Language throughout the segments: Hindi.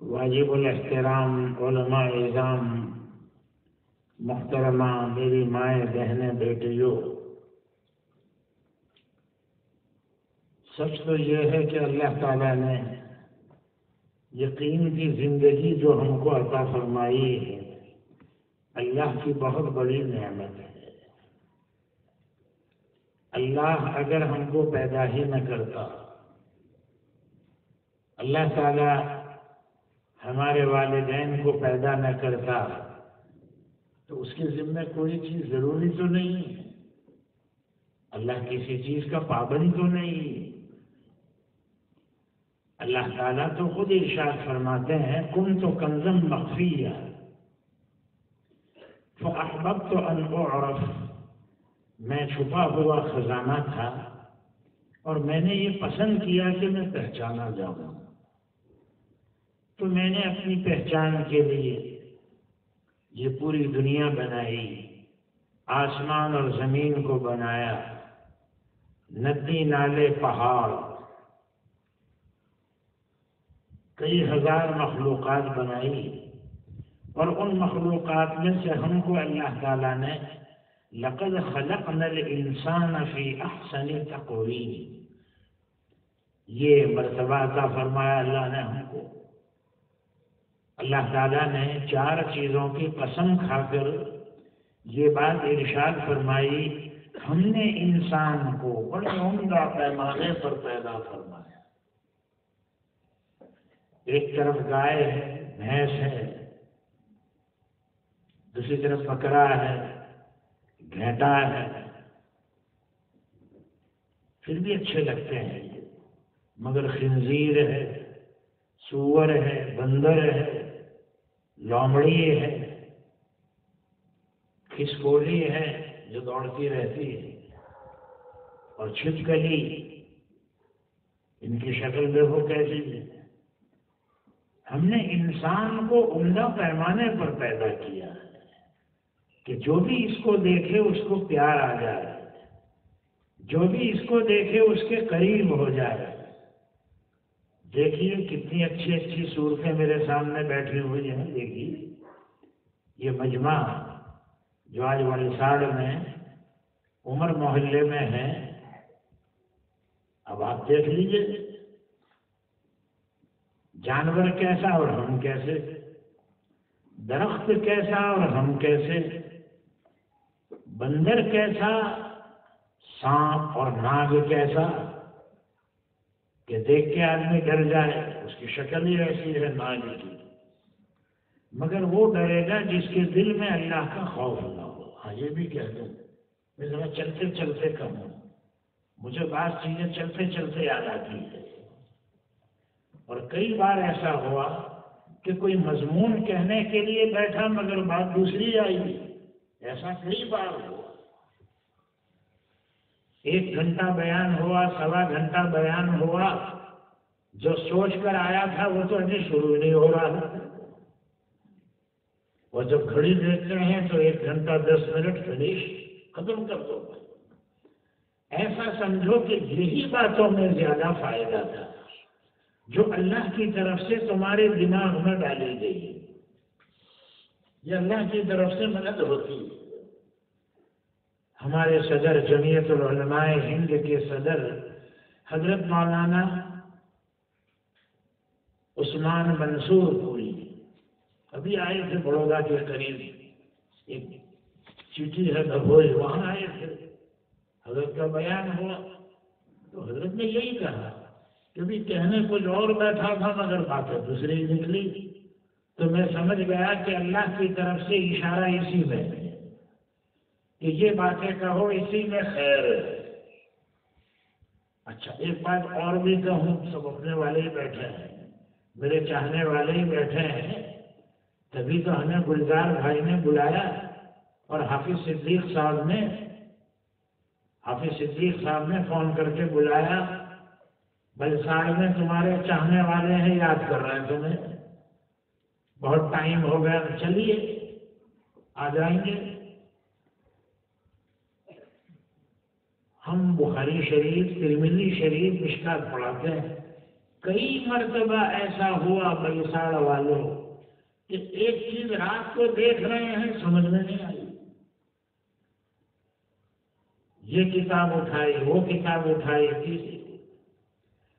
वाजिबुल एहतराम, उलमा इज़ाम, मोहतरमा, मेरी माएँ, बहनें, बेटियों। सच तो यह है कि अल्लाह ताला ने यकीन की ज़िंदगी जो हमको अता फरमाई है, अल्लाह की बहुत बड़ी नेमत है। अल्लाह अगर हमको पैदा ही न करता, अल्लाह ताला हमारे वालिदैन को पैदा न करता। तो उसके जिम्मे कोई चीज़ ज़रूरी तो नहीं है। अल्लाह किसी चीज़ का पाबंद तो नहीं अल्लाह ताला तो खुद इरशाद फरमाते हैं, कुम तो कंजम मखफिया तो अहबब तो अनरफ मैं छुपा हुआ खजाना था और मैंने ये पसंद किया कि मैं पहचाना जाऊँ। तो मैंने अपनी पहचान के लिए ये पूरी दुनिया बनाई, आसमान और ज़मीन को बनाया, नदी, नाले, पहाड़, कई हज़ार मखलूक़ात बनाई, और उन मखलूक में से हमको अल्लाह ताला ने, लकद खलक नल इंसान फ़ी अहसनी तकवीन। ये मरतबा का फरमाया, अल्लाह ने हमको। अल्लाह ताला ने चार चीज़ों की कसम खाकर ये बात इरशाद फरमाई, हमने इंसान को बड़े उमदा पैमाने पर पैदा फरमाया। एक तरफ़ गाय है, भैंस है, दूसरी तरफ़ बकरा है, घैटा है। फिर भी अच्छे लगते हैं मगर खिंजीर है, सुअर है, बंदर है लोमड़ी है खिसकोली है जो दौड़ती रहती है? और छिपकली, इनकी शक्ल देखो कैसी है। हमने इंसान को उमदा पैमाने पर पैदा किया कि जो भी इसको देखे उसको प्यार आ जाए, जो भी इसको देखे उसके करीब हो जाए। देखिए कितनी अच्छी अच्छी सूरतें मेरे सामने बैठी हुई हैं, देखिए। ये मजमा जो आज वलसाड़ में, उमर मोहल्ले में है, अब आप देख लीजिए। जानवर कैसा और हम कैसे? दरख्त कैसा और हम कैसे? बंदर कैसा? सांप और नाग कैसा? कि देख के आदमी डर जाए, उसकी शक्ल ही ऐसी है नाग की। मगर वो डरेगा जिसके दिल में अल्लाह का खौफ ना हो। हाँ ये भी कह दूँ, मैं जरा चलते चलते कहूँ मुझे बात चीज़ें चलते चलते याद आती है। और कई बार ऐसा हुआ कि कोई मजमून कहने के लिए बैठा मगर बात दूसरी आई। ऐसा कई बार हुआ। एक घंटा बयान हुआ, सवा घंटा बयान हुआ। जो सोच कर आया था, वो तो अभी शुरू नहीं हो रहा और जब घड़ी देखते हैं तो एक घंटा दस मिनट फिनिश खत्म कर दो। ऐसा समझो कि यही बातों में ज़्यादा फ़ायदा था, जो अल्लाह की तरफ़ से तुम्हारे दिमाग में डाली गई है। ये अल्लाह की तरफ़ से मदद होती है। हमारे सदर जमीयतुलमाए हिंद के सदर हज़रत मौलाना उस्मान मंसूर पूरी। अभी आए थे बड़ौदा के करीब। एक चिट्ठी है भभोज वहाँ आए थे। हज़रत का बयान हुआ। तो हज़रत ने यही कहा क्योंकि कहने कुछ और बैठा था, मगर बातें दूसरी निकली। तो मैं समझ गया कि अल्लाह की तरफ़ से इशारा इसी में है। ये बातें कहो, इसी में खैर है। अच्छा एक बात और भी कहूँ, सब अपने वाले ही बैठे हैं। मेरे चाहने वाले ही बैठे हैं। तभी तो हमें गुलजार भाई ने बुलाया और हाफिज सिद्दीक साहब ने, हाफिज सिद्दीक साहब ने फ़ोन करके बुलाया बलसाड़ में तुम्हारे चाहने वाले हैं, याद कर रहे हैं तुम्हें। बहुत टाइम हो गया, चलिए, आ जाएँगे। हम बुखारी शरीफ तिरमिली शरीफ मिशकात पढ़ाते हैं। कई मरतबा ऐसा हुआ, बलसाड़ वालों, कि एक चीज़ रात को देख रहे हैं, समझ में नहीं आई। ये किताब उठाई, वो किताब उठाई, तीसरी।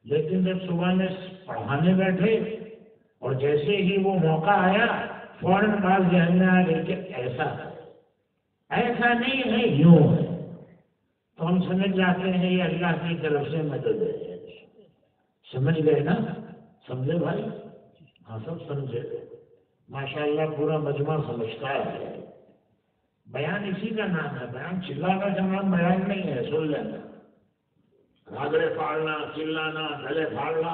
लेकिन जब सुबह में पढ़ाने बैठे, और जैसे ही वो मौका आया, फ़ौरन बात जहन में आ गई कि ऐसा ऐसा नहीं है, यूँ है। तो हम समझ जाते हैं, ये अल्लाह की तरफ़ से मदद है। समझ गए ना? समझे भाई? हाँ सब समझे। माशाल्लाह पूरा मजमा समझता है। बयान इसी का नाम है, बयान चिल्ला का नाम बयान नहीं है, सुन लेना। रागड़े फाड़ना, चिल्लाना, गले फाड़ना,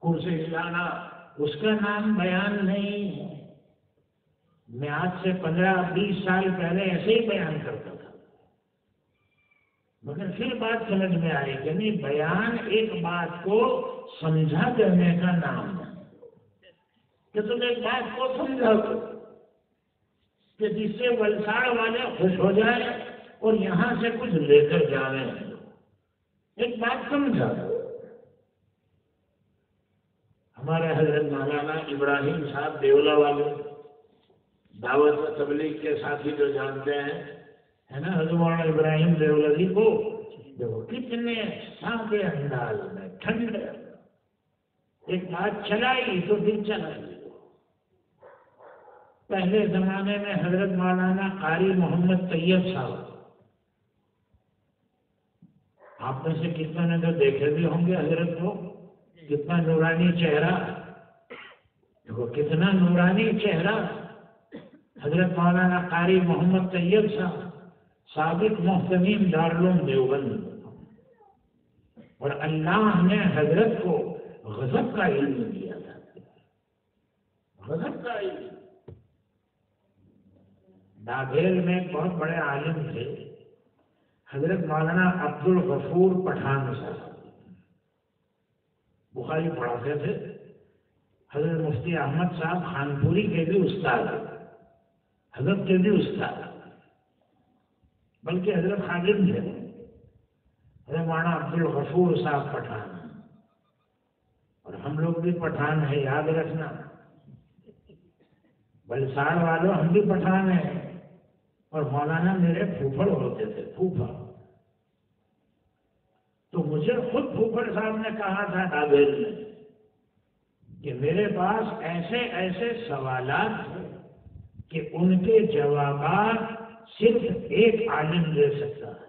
कुर्सी हिलाना, उसका नाम बयान नहीं है। मैं आज से पंद्रह बीस साल पहले ऐसे ही बयान करता था मगर फिर बात समझ में आई नहीं, बयान एक बात को समझा करने का नाम है। कि तुम एक बात को समझा दो कि जिससे वलसाड़ वाले खुश हो जाए और यहाँ से कुछ लेकर जावे। एक बात समझा दो हमारे हज़रत मौलाना इब्राहिम साहब देवला वाले दावत तबलीग के साथी जो जानते हैं है ना? हज़रत मौलाना इब्राहिम देवला जी को देखो कितने सादे अंदाज में, ठंड एक बात चलाई तो फिर चलाई पहले जमाने में हज़रत मौलाना कारी मोहम्मद तैयब साहब, आप में से कितना ने तो देखे भी होंगे हज़रत को, कितना नूरानी चेहरा। देखो, कितना नूरानी चेहरा हज़रत मौलाना कारी मोहम्मद तैयब साहब। साबिक मोहतमीन दारुल देवबंद और अल्लाह ने हज़रत को गजब का इल्म दिया था। गजब का इल्म। नागेल में बहुत बड़े आलिम थे। हज़रत मौलाना अब्दुल गफूर पठान साहब। बुखारी पढ़ाते थे। हज़रत मुफ्ती अहमद साहब खानपुरी के भी उस्ताद हज़रत के भी उस्ताद बल्कि हज़रत खालिद थे हज़रत मौलाना अब्दुल गफूर साहब पठान, और हम लोग भी पठान है, याद रखना। बलसाड़ वालों, हम भी पठान हैं। और मौलाना मेरे फूफड़ होते थे फूफा तो मुझे खुद फूफड़ साहब ने कहा था डाबेल में कि मेरे पास ऐसे ऐसे सवालात हैं कि उनके जवाब सिर्फ़ एक आलिम दे सकता है।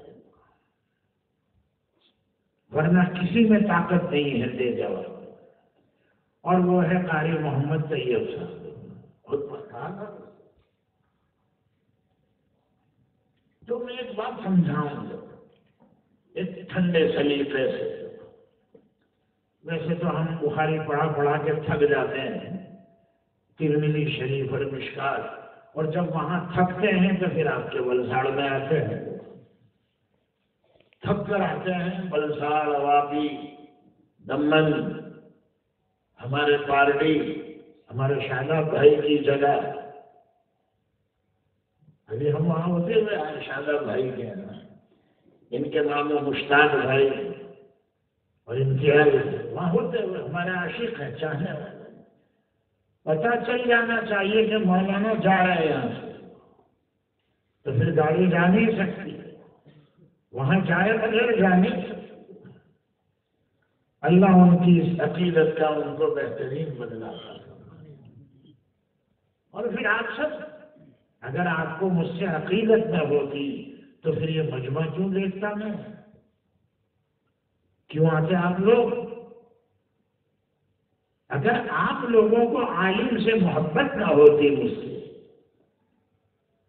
वरना किसी में ताकत नहीं है दे जवाब और वो है कारी मोहम्मद तैयब साहब। खुद पता तो मैं एक बात समझाऊँगा। एक ठंडे सलीफे से। वैसे तो हम बुखारी पढ़ा पढ़ा के थक जाते हैं। तिरमिली शरीफ और मिशकात और जब वहाँ थकते हैं तो फिर आपके वलसाड़ में आते हैं। थक कर आते हैं वलसाड़ वापी, दमन, हमारे पार्टी हमारे शादाब भाई की जगह। अभी हम वहाँ होते हुए आए शादाब भाई के ना इनके मामू मुश्ताक भाई और इनके वहाँ होते हुए हमारे आशिक हैं, चाहने वाले। पता चल जाना चाहिए कि मौलाना जा रहे हैं यहाँ से। तो फिर गाड़ी जा नहीं सकती। वहाँ जाए बगैर जा नहीं अल्लाह उनकी इस अकीदत का उनको बेहतरीन बदला और फिर आप सब, अगर आपको मुझसे अकीदत न होती तो फिर ये मजमा क्यों देखता मैं? क्यों आते आप लोग? अगर आप लोगों को आलिम से मोहब्बत ना होती मुझसे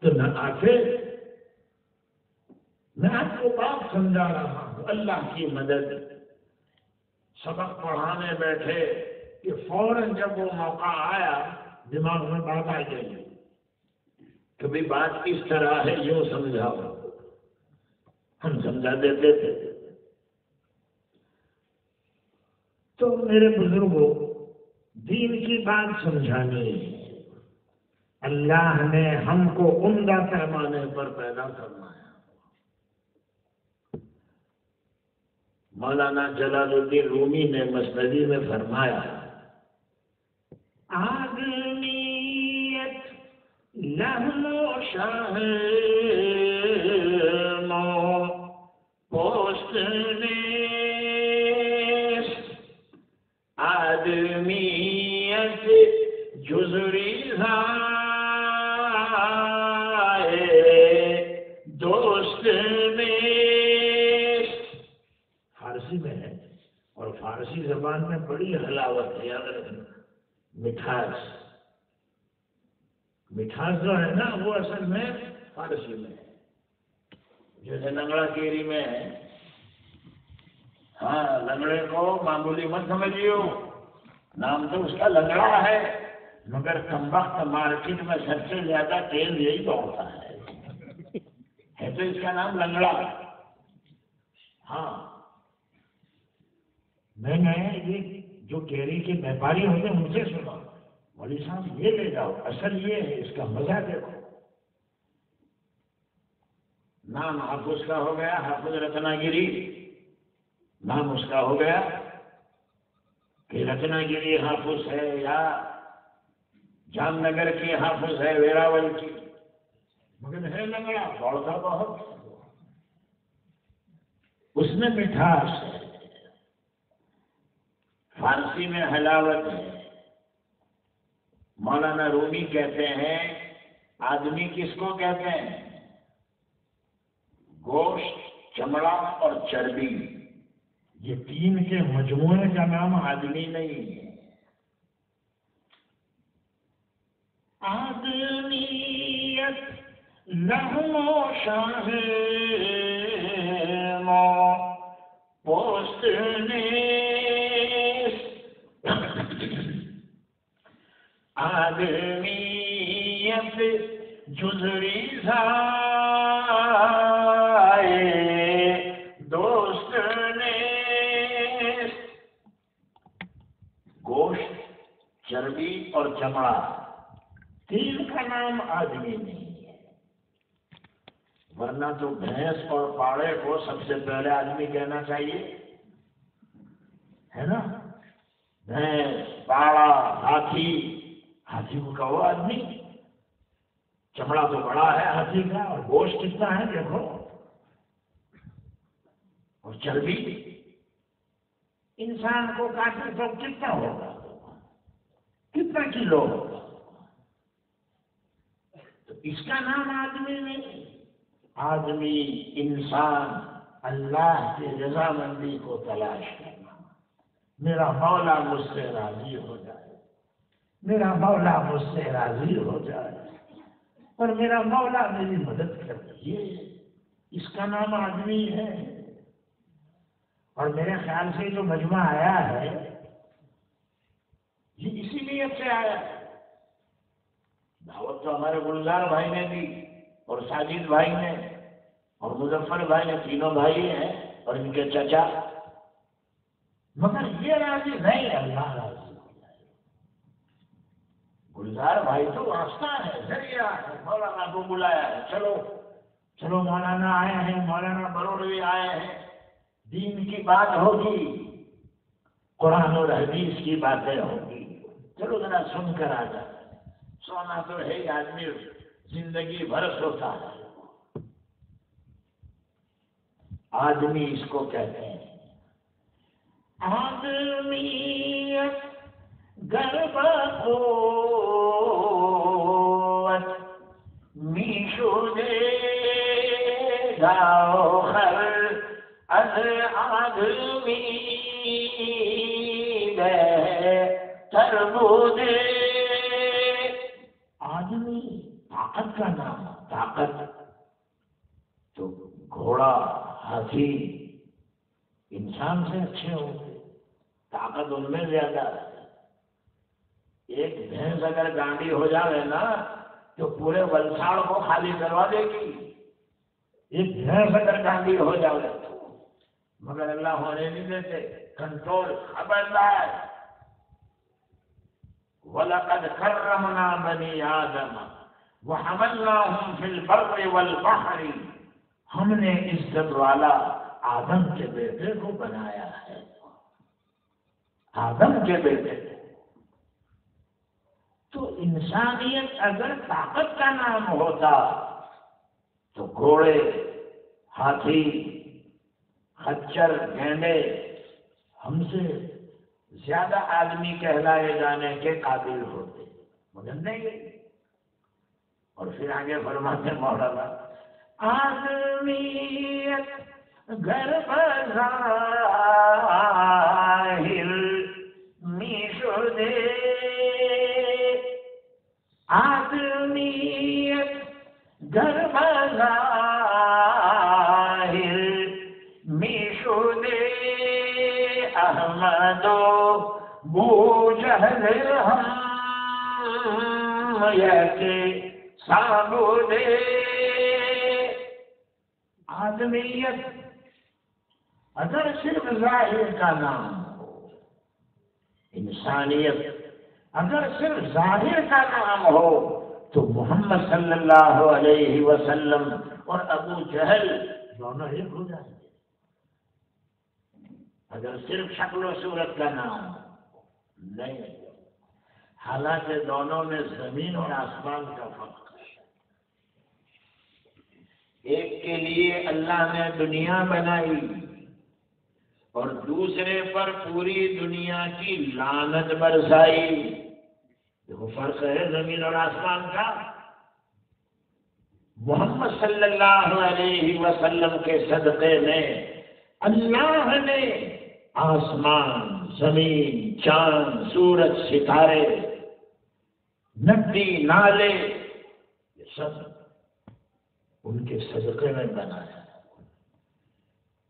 तो न आखिर, मैं आपको बात समझा रहा हूँ, अल्लाह की मदद। सबक पढ़ाने बैठे कि फ़ौरन जब वो मौका आया, दिमाग में बात आ गई, कभी बात किस तरह है, यूँ समझाओ। हम समझा देते थे। तो मेरे बुज़ुर्गों दीन की बात समझानी। अल्लाह ने हमको उमदा पैमाने पर पैदा फरमाया। मौलाना जलालुद्दीन रूमी ने मसनदी में फरमाया, आदमीयत लहमो शाह जबान में बड़ी हलावत है, याद रखना। मिठास। मिठास जो है ना, वो असल में फारसी में है। जैसे लंगड़ा केरी में है। हाँ लंगड़े को मामूली मत समझियो। नाम तो उसका लंगड़ा है, मगर कम वक्त मार्केट में सबसे ज़्यादा तेल यही दौड़ता है। है तो इसका नाम लंगड़ा। हाँ। मैंने ये जो केरी के व्यापारी होते हैं उनसे सुना। मौली साहब, ये ले जाओ, असल ये है, इसका मज़ा देखो। नाम हाफुज का हो गया हाफुज रत्नागिरी। नाम उसका हो गया कि रत्नागिरी हाफुज है या जामनगर की हाफुज है, वेरावल की। मगर है लंगड़ा, दौड़ता बहुत। उसमें मिठास है। फारसी में हलावत है। मौलाना रूमी कहते हैं, आदमी किसको कहते हैं? गोश्त, चमड़ा और चर्बी। ये तीन के मजमूए का नाम आदमी नहीं है। आदमीयत लहमो शाहे पोस्ट आदमीयत जुजरी जाए, दोस्त ने गोश्त, चर्बी और चमड़ा तीन का नाम आदमी नहीं है। वरना तो भैंस और पाड़े को सबसे पहले आदमी कहना चाहिए। है ना? भैंस, पाड़ा, हाथी हाथी को कहो, आदमी, चमड़ा तो बड़ा है, हाथी का, और गोश्त कितना है, देखो। और चर्बी, इंसान को काटे तो कितना होगा? कितना किलो? होगा तो इसका नाम आदमी नहीं आदमी, इंसान, अल्लाह की रजामंदी को तलाश करना। मेरा मौला मुझसे राज़ी हो जाए। मेरा मौला मुझसे राज़ी हो जाए। और मेरा मौला मेरी मदद कर ये इसका नाम आदमी है। और मेरे ख्याल से जो मजमा आया है, ये इसी नीयत से आया दावत तो हमारे गुलजार भाई ने दी, और साजिद भाई ने, और मुजफ्फर भाई ने, तीनों भाई हैं, और इनके चचा। मगर ये राज़ी नहीं अल्लाह राज़ी। गुलजार भाई तो वास्ता है, ज़रिया है, मौलाना को बुलाया है। चलो चलो मौलाना आए हैं, मौलाना बरोड़वी आए हैं। दीन की बात होगी, कुरान और हदीस की बातें होगी। चलो जरा सुनकर आ जा सोना तो है आदमी, ज़िंदगी भर सोता है। आदमी इसको कहते हैं। आदमीयत गर्भ मीशो दे गाओ खर अज आदमी तरबूदे आदमी ताकत का नाम ताकत। तो घोड़ा, हाथी, इंसान से अच्छे होते ताकत उनमें ज़्यादा है। एक भैंस अगर गांडी हो जाए ना तो पूरे वलसाड़ को खाली करवा देगी। एक भैंस अगर गांडी हो जाए तो। मगर अल्लाह होने नहीं देते, कंट्रोल खबरदार वलकद करमना बनी आदम, वहमल्लाहुम फिल बर्रि वल बहरी। हमने इज़्ज़त वाला आदम के बेटे को बनाया है। आदम के बेटे को। तो इंसानियत अगर ताकत का नाम होता तो घोड़े, हाथी, खच्चर, गेंडे हमसे ज़्यादा आदमी कहलाए जाने के काबिल होते। मगर नहीं और फिर आगे फरमाते, मौलाना, आदमियत घर बजाहिर आदमियत घर बजाहिर मीशो दे अहमदो बूझ फिर हम के साबुदे। आदमीयत अगर सिर्फ़ ज़ाहिर का नाम हो, इंसानियत अगर सिर्फ़ ज़ाहिर का नाम हो तो मोहम्मद सल्लल्लाहु अलैहि वसल्लम और अबू जहल दोनों एक हो जाएँगे। अगर सिर्फ़ शक्ल सूरत का नाम नहीं हालाँकि दोनों में ज़मीन और आसमान का फ़र्क है। एक के लिए अल्लाह ने दुनिया बनाई और दूसरे पर पूरी दुनिया की लानत बरसाई। देखो, फ़र्क है, ज़मीन और आसमान का। मोहम्मद सल्लल्लाहु अलैहि वसल्लम के सदक़े में अल्लाह ने आसमान, ज़मीन, चाँद, सूरज, सितारे, नदी, नाले, ये सब उनके सदक़े में बनाया।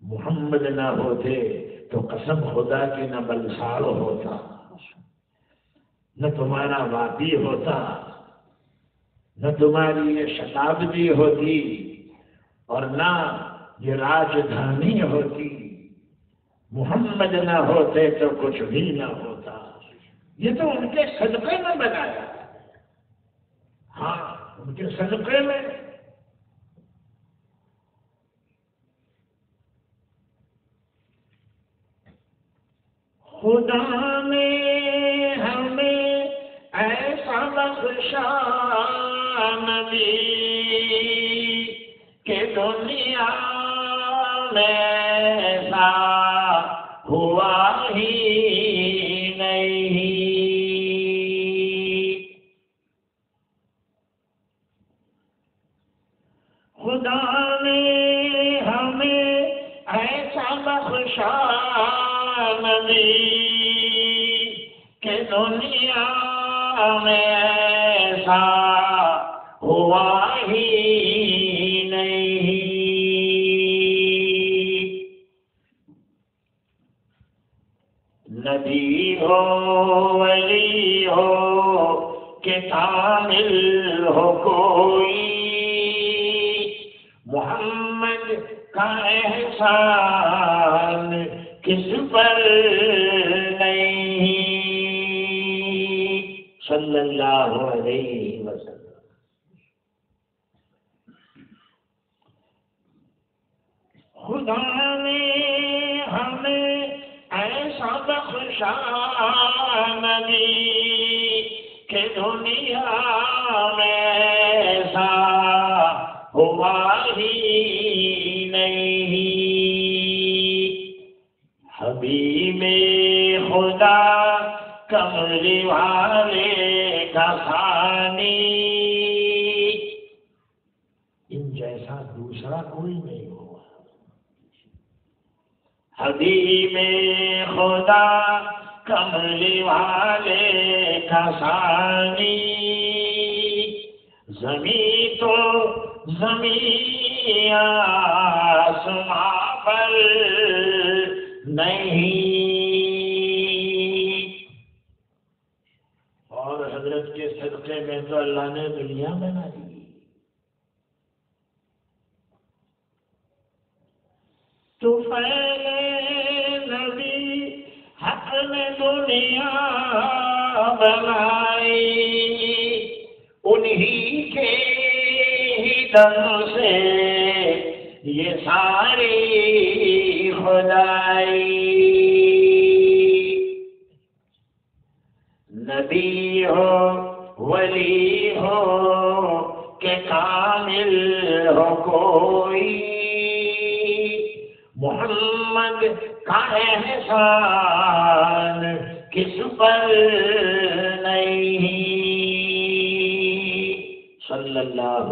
मोहम्मद ना होते तो कसम खुदा की न बलसाड़ होता। न तुम्हारा वादी होता, न तुम्हारी ये शताब्दी होती और न ये राजधानी होती। मोहम्मद न होते तो कुछ भी न होता। ये तो उनके सदक़े में बनाया हाँ उनके सदक़े में। खुदा ने नबी के दुनिया में ऐसा हुआ ही वली हो, के कामिल हो कोई। मोहम्मद का एहसान किस पर खुदा ने हमें ऐसा बख्शा नबी के दुनिया में ऐसा हुआ ही नहीं। हबीबे खुदा कमरे वाले कहानी इन जैसा दूसरा कोई नहीं हुआ हबीबे खुदा कमरे वाले कहानी जमी तो जमी आसमां पर नहीं। और हज़रत के सदक़े में तो अल्लाह ने दुनिया बना दी। तो हक ने दुनिया बनाई। उन्हीं के ही दम से ये सारी खुदाई नबी हो, वली हो, के कामिल हो कोई मोहम्मद का एहसान किस पर नहीं?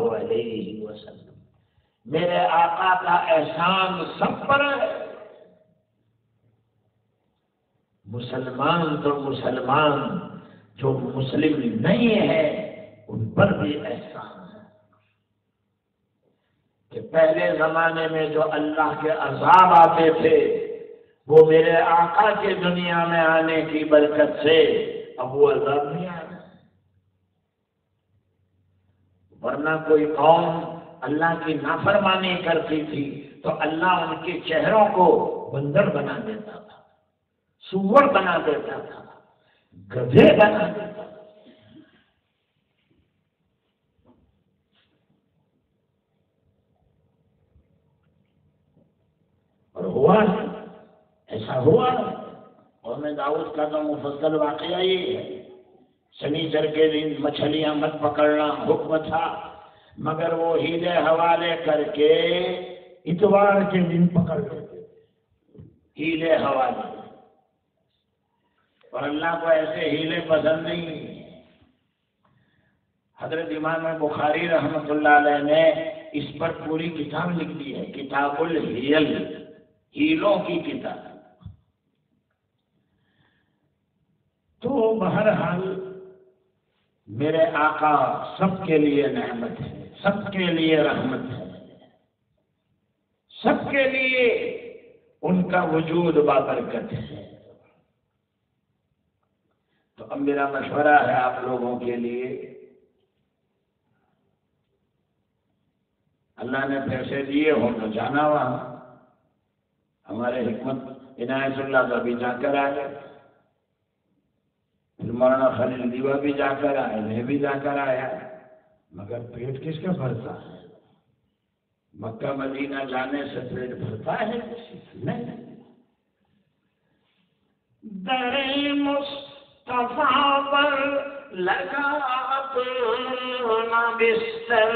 अलैहि वसल्लम। मेरे आका का एहसान सब पर है। मुसलमान तो मुसलमान, जो मुस्लिम नहीं है, उन पर भी एहसान। कि पहले जमाने में जो अल्लाह के अजाब आते थे, वो मेरे आका के दुनिया में आने की बरकत से अब वो अजाब नहीं आ रहा। वरना कोई कौम अल्लाह की नाफरमानी करती थी तो अल्लाह उनके चेहरों को बंदर बना देता था, सुअर बना देता था, गधे बना देता था और हुआ है ऐसा हुआ है और मैं दाऊद का तो मुफसल वाकया ये है। शनिचर के दिन मछलियाँ मत पकड़ना, हुक्म था, मगर वो हीले हवाले करके इतवार के दिन पकड़ लेते। हीले हवाले। और अल्लाह को ऐसे हीले पसंद नहीं हज़रत इमाम बुखारी अलैह ने इस पर पूरी किताब लिख दी है, किताबुल हियल। हीलों की किताब तो बहरहाल, मेरे आका सबके लिए नहमत है, सबके लिए रहमत है। सबके लिए उनका वजूद बाबरकत है। तो अब मेरा मशवरा है आप लोगों के लिए। अल्लाह ने पैसे दिए हो तो जाना वहाँ। हमारे हिकमत, इनायतुल्लाह का भी जाकर आ गए फिर मौलाना खलील दीवा भी जाकर आए, मैं भी जाकर आया। मगर पेट किसका भरता है? मक्का, मदीना जाने से पेट भरता है नहीं। दरे मुस्तफ़ा पर लगा अपना बिस्तर।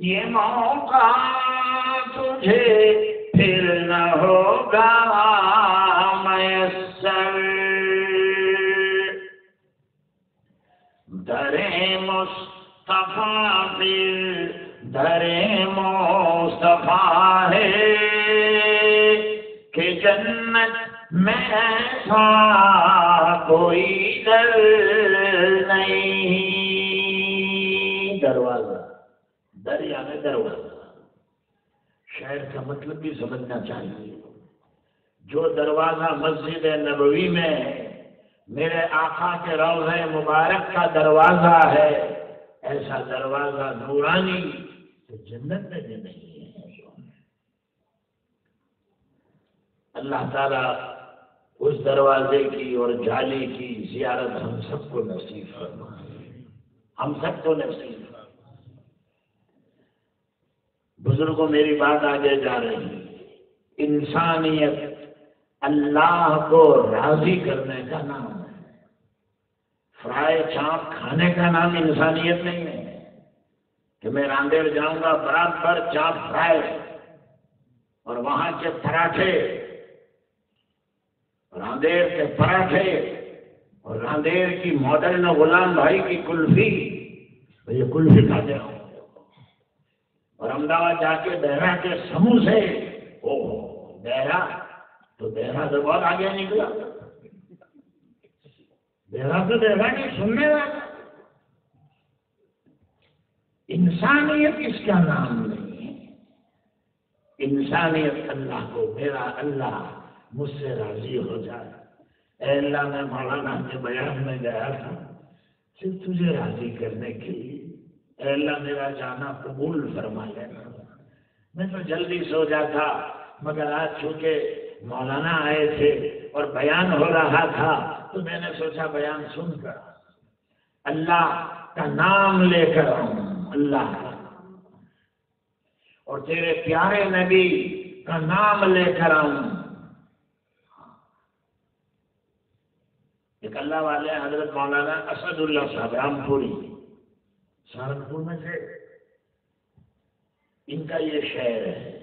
ये मौका तुझे फिर न होगा मयसर दरे मुस्तफ़ा फिर दरे मुस्तफ़ा है। कि जन्नत में ऐसा कोई दर नहीं। दरवाज़ा दर यानी दरवाज़ा। शहर का मतलब भी समझना चाहिए। जो दरवाज़ा मस्जिद नबवी में है मेरे आका के रौज़े मुबारक का दरवाज़ा है, ऐसा दरवाज़ा नूरानी तो जन्नत में नहीं है अल्लाह ताला उस दरवाजे की और जाली की जियारत हम सबको नसीब फरमाए। हम सबको नसीब फरमाए बुज़ुर्गों, मेरी बात आगे जा रही है। इंसानियत अल्लाह को राज़ी करने का नाम है। फ्राई चाप खाने का नाम इंसानियत नहीं है। कि मैं रांदेर जाऊँगा, बराबर चाप फ्राई। और वहाँ के पराठे, रांदेर के पराठे, और रांदेर की मॉडर्न गुलाम भाई की कुल्फी। तो ये कुल्फी खाते रहो और अहमदाबाद जाके बहरा के समूह से, ओ देहरा तो बहरा तो बहुत आगे निकला। देहरा तो देहरा की सुनने वाला। इंसानियत इसका नाम नहीं है। इंसानियत अल्लाह को, मेरा अल्लाह मुझसे राज़ी हो जाए। अल्लाह, मैं मौलाना के बयान में गया था सिर्फ़ तुझे राज़ी करने के लिए अल्लाह मेरा जाना कबूल फरमा लेना मैं तो जल्दी सो जाता, मगर आज चूँकि मौलाना आए थे और बयान हो रहा था तो मैंने सोचा बयान सुनकर अल्लाह का नाम लेकर आऊँ, अल्लाह का। और तेरे प्यारे नबी का नाम लेकर आऊँ। एक अल्लाह वाले हज़रत मौलाना असदुल्ला साहब, रामपुरी। सहारनपुर में थे इनका ये शहर है।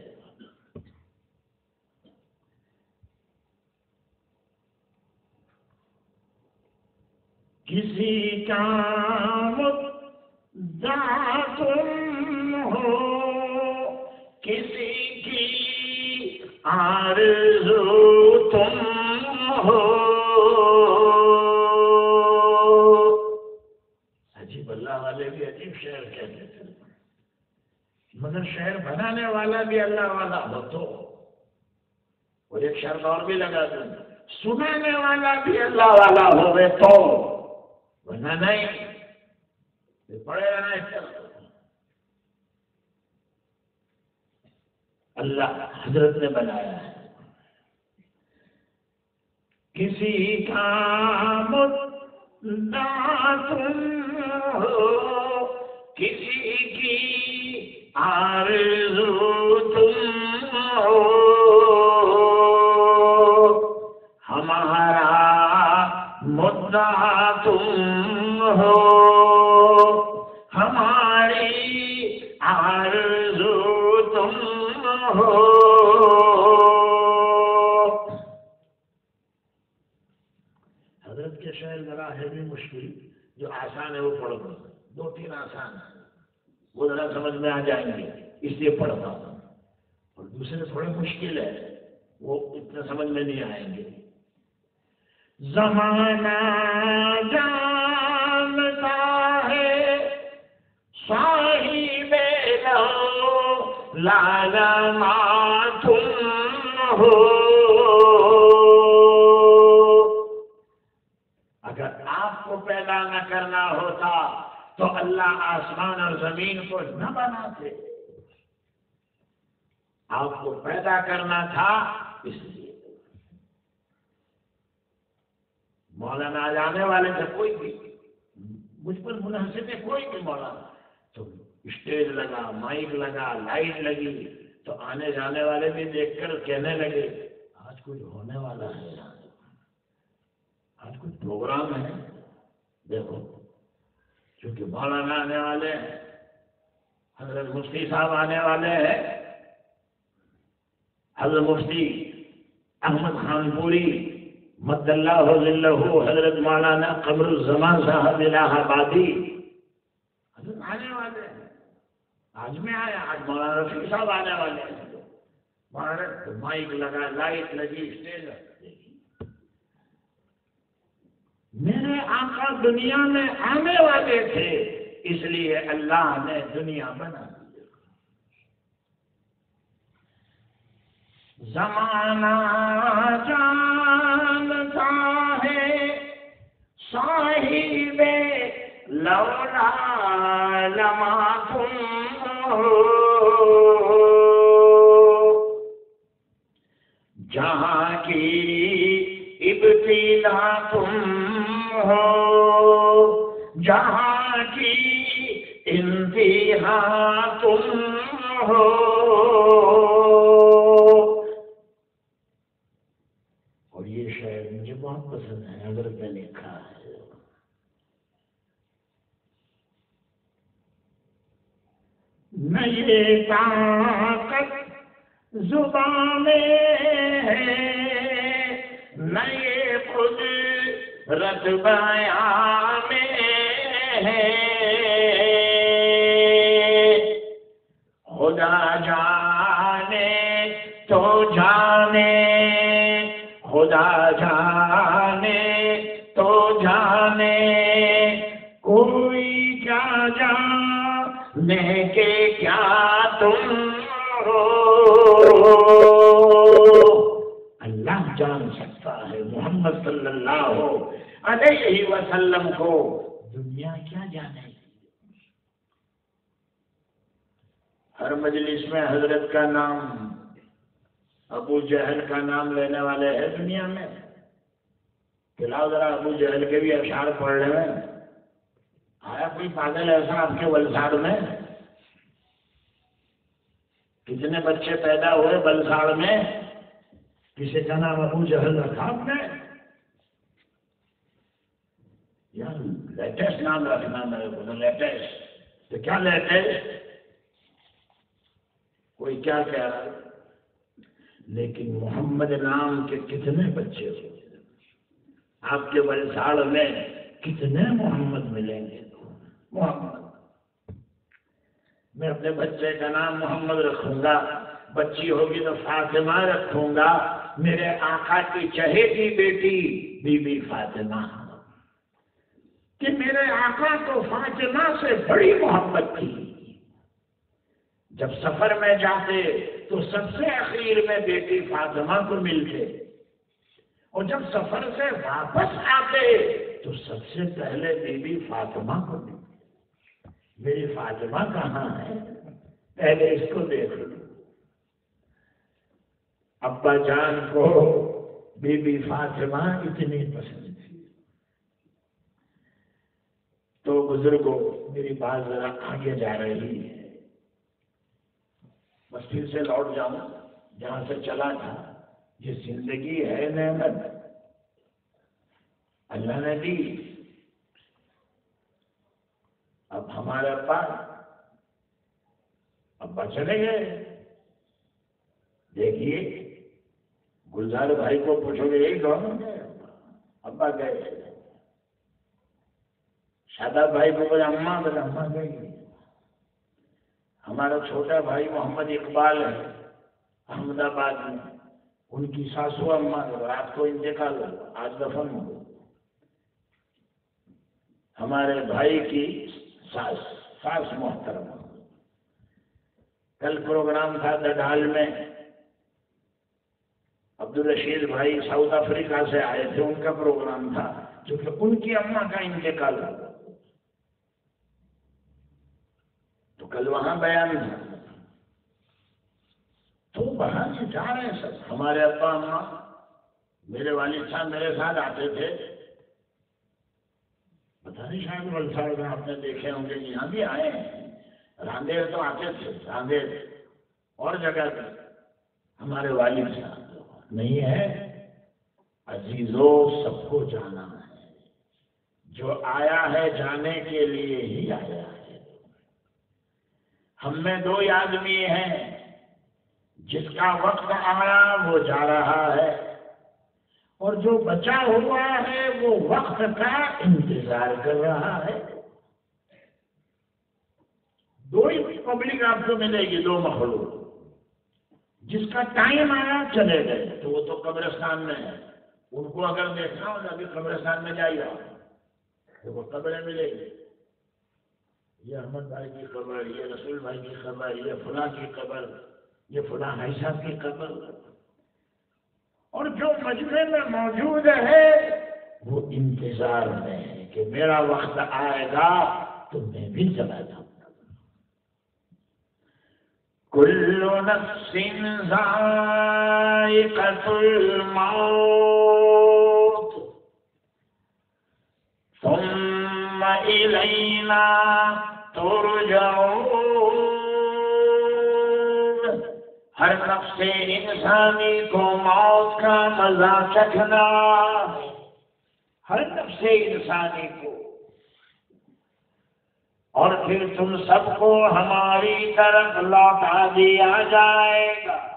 किसी का मुद्दा तुम हो, किसी की आरज़ू वाले भी अजीब शहर कहते थे। मगर शहर बनाने वाला भी अल्लाह वाला हो तो। और एक शर्त और भी लगा दूँ, सुनाने वाला भी अल्लाह वाला होवे तो। वरना नहीं पड़े रहना इसका अल्लाह हज़रत ने बनाया है। किसी का मुद्दा तुम हो किसी की आरज़ू तुम हो। हमारा मुद्दा तुम हो। जो आसान है वो पढ़ दो तीन आसान है। वो जरा समझ में आ जाएँगे, इसलिए पढ़ता हूँ। और दूसरे थोड़े मुश्किल है, वो इतना समझ में नहीं आएँगे। जमाना जानता है लाला तुम हो। आपको पैदा न करना होता तो अल्लाह आसमान और ज़मीन को न बनाते। आपको पैदा करना था इसलिए। मौलाना आ जाने वाले थे कोई भी, मुझ पर मुनहसिब है कोई भी मौलाना। तो स्टेज लगा, माइक लगा, लाइट लगी तो आने जाने वाले भी देखकर कहने लगे, आज कुछ होने वाला है? आज कुछ प्रोग्राम है? देखो, क्योंकि मौलाना आने वाले हैं, हज़रत मुफ्ती साहब आने वाले हैं, हज़रत मुफ्ती अहमद खानपुरी मद्दल्लाहु हज़रत मौलाना कमरुज्जमान साहब इलाहाबादी, हज़रत आने वाले आज में आया, आज मौलाना रफी साहब आने वाले हैं। मौलाना माइक लगा, लाइट लगी, स्टेज लगी मेरे आका दुनिया में आने वाले थे, इसलिए अल्लाह ने दुनिया बना जमाना जानता है साहिबे लौला लमा तुम जहाँ की इब्तिला तुम हो। जहाँ की इंतहा तुम हो। और ये शायद मुझे बहुत पसंद है, अगर मैं लिखा है। न ये ताकत ज़ुबान में है। न ये खुद रत में है। खुदा जाने तो जाने खुदा जाने अलैहि वसल्लम को। दुनिया क्या जानेगी हर मजलिस में हज़रत का नाम अबू जहल का नाम लेने वाले हैं दुनिया में। फ़िलहाल जरा अबू जहल के भी अशार पढ़ रहे हैं आया कोई पागल ऐसा आपके वलसाड़ में? कितने बच्चे पैदा हुए बलसाड़ में किसी का नाम अबू जहल रखा आपने? लेटेस्ट नाम रखना मेरे को लेटेस्ट तो क्या लेटेस्ट कोई क्या कह रहा है? लेकिन मोहम्मद नाम के कितने बच्चे हुए आपके वलसाड़ में कितने मोहम्मद मिलेंगे? मोहम्मद। मैं अपने बच्चे का नाम मोहम्मद रखूँगा। बच्ची होगी तो फातिमा रखूँगा। मेरे आका की चहेती बेटी बीबी फातिमा। कि मेरे आका को फातिमा से बड़ी मोहब्बत थी। जब सफ़र में जाते तो सबसे आखिर में बेटी फातिमा को मिलते। और जब सफ़र से वापस आते तो सबसे पहले बीबी फातिमा को मिलते। मेरी फातिमा कहाँ है? पहले इसको देख लो। अब्बा जान को बीबी फातिमा इतनी पसंद थी तो बुजुर्गो, मेरी बात जरा आगे जा रही है। बस फिर से लौट जाऊँ, जहाँ से चला था, ये ज़िंदगी है नेमत। अल्लाह ने दी। अब हमारे पास अब्बा चले गए देखिए, गुलजार भाई को पूछोगे, यही कौन अब्बा गए शादाब भाई बोले, अम्मा बोले, अम्मा गई हमारा छोटा भाई मोहम्मद इकबाल है, अहमदाबाद में। उनकी सासू अम्मा रात को इंतकाल आज दफन हो हमारे भाई की सास सास मोहतरमा कल प्रोग्राम था दडाल में। अब्दुल रशीद भाई साउथ अफ्रीका से आए थे, उनका प्रोग्राम था क्योंकि उनकी अम्मा का इंतकाल हुआ तो कल वहाँ बयान था तो वहाँ से जा रहे हैं सब। हमारे अब्बा अम्मा, मेरे वालिद साहब मेरे साथ आते थे। पता नहीं शायद वलसाड़ में आपने देखे होंगे यहाँ भी आए हैं। रांदेर तो आते थे, रांदेर। और जगह पर हमारे वालिद साहब नहीं है, अजीजों, सबको जाना है। जो आया है जाने के लिए ही आया है। हम में दो आदमी हैं, जिसका वक्त आया वो जा रहा है। और जो बचा हुआ है, वो वक्त का इंतज़ार कर रहा है। दो ही पब्लिक आपको मिलेगी, दो मखलू जिसका टाइम आया, चले गए। तो वो तो कब्रिस्तान में है। उनको अगर देखना हो तो अभी कब्रिस्तान में जाइए तो वो कब्रें मिलेगी। ये अहमद भाई की खबर, ये रसूल भाई की खबर, ये फुला की खबर, ये फुला भाई साहब की खबर। और जो मजमे में मौजूद है, वो इंतज़ार में है कि मेरा वक्त आएगा तो मैं भी चला जाऊँगा। कुल्लु नफ्सिन इलैना तुरजऊन। हर नफ्स इंसानी को मौत का मज़ा चखना। हर नफ्स इंसानी को। और फिर तुम सबको हमारी तरफ़ लौटा दिया जाएगा।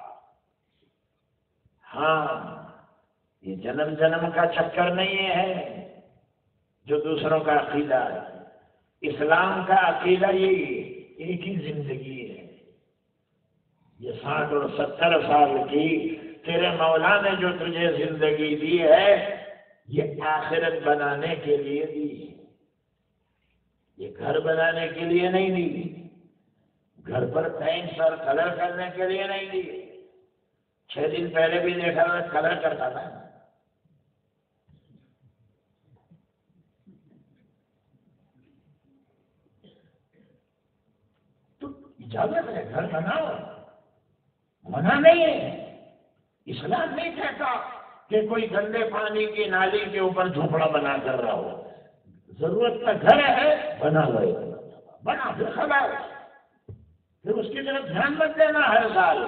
हाँ ये जन्म जन्म का चक्कर नहीं है। जो दूसरों का अकीदा है। इस्लाम का अकीदा यही है एक ही ज़िंदगी है। ये साठ और सत्तर साल की तेरे मौला ने जो तुझे ज़िंदगी दी है, ये आखिरत बनाने के लिए दी है। ये घर बनाने के लिए नहीं दी घर पर पेंट और कलर करने के लिए नहीं दी छह दिन पहले भी देखा मैं कलर करता था। इजाज़त है, घर बनाओ। मना नहीं है। इस्लाम नहीं कहता कि कोई गंदे पानी की नाली के ऊपर झोपड़ा बना कर रहा। हो ज़रूरत का घर है, बना लो बना, फिर खड़ा फिर उसकी तरफ़ ध्यान मत देना हर साल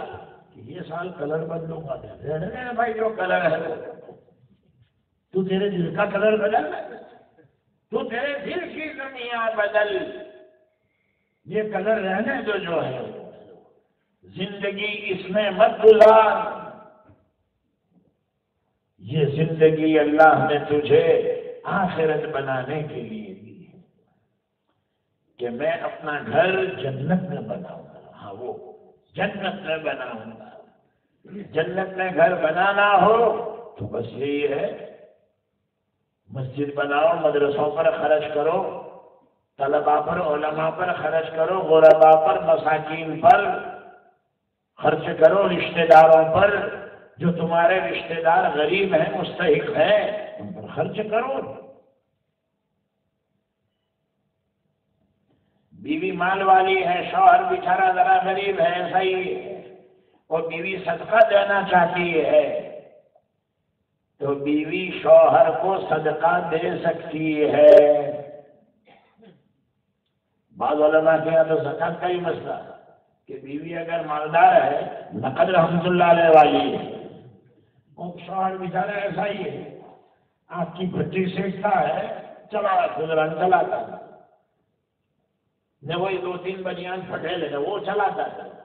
कि ये साल कलर बदलूँगा। रहने भाई, जो कलर है तू तेरे दिल का कलर बदल। तू तेरे दिल की दुनिया बदल। ये कलर रहने दो जो है। ज़िंदगी इसमें मत गुजार। ये ज़िंदगी अल्लाह ने तुझे आखिरत बनाने के लिए दी है। कि मैं अपना घर जन्नत में बनाऊँगा। हाँ वो जन्नत में बनाऊँगा। जन्नत में घर बनाना हो तो बस यही है। मस्जिद बनाओ, मदरसों पर खर्च करो। तलबा पर ओलमा पर खर्च करो, गुरबा पर, मसाकिन पर खर्च करो, रिश्तेदारों पर। जो तुम्हारे रिश्तेदार गरीब हैं, मुस्तहिक हैं, उन पर खर्च करो। बीवी माल वाली है, शौहर बिचारा जरा गरीब है, ऐसा ही और बीवी सदका देना चाहती है तो बीवी शौहर को सदका दे सकती है। वाला के यहाँ तो जक़ात का ही मसला। कि बीवी अगर मालदार है नकद रहमतुल्लाह वाली है। और शौहर बेचारा ऐसा ही है। आपकी भट्टी सेकता है, चला गुजरान चलाता न वही दो तीन बनियान फटे लेना वो चलाता था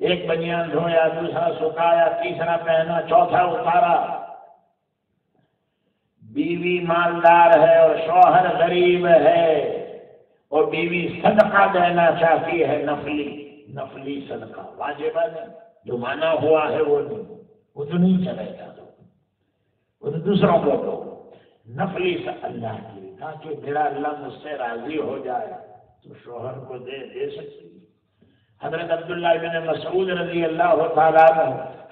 एक बनियान धोया, दूसरा सुखाया, तीसरा पहना, चौथा उतारा। बीवी मालदार है और शौहर गरीब है। और बीवी सदका देना चाहती है नफली नफली सदका। वाजिब है जो माना हुआ है वो नहीं। वो तो नहीं चलेगा वो तो दूसरों को दो। नफली से अल्लाह की। ताकि मेरा अल्लाह मुझसे राज़ी हो जाए तो शोहर को दे दे सकती हज़रत अब्दुल्ला बिन मसूद रज़ी अल्लाह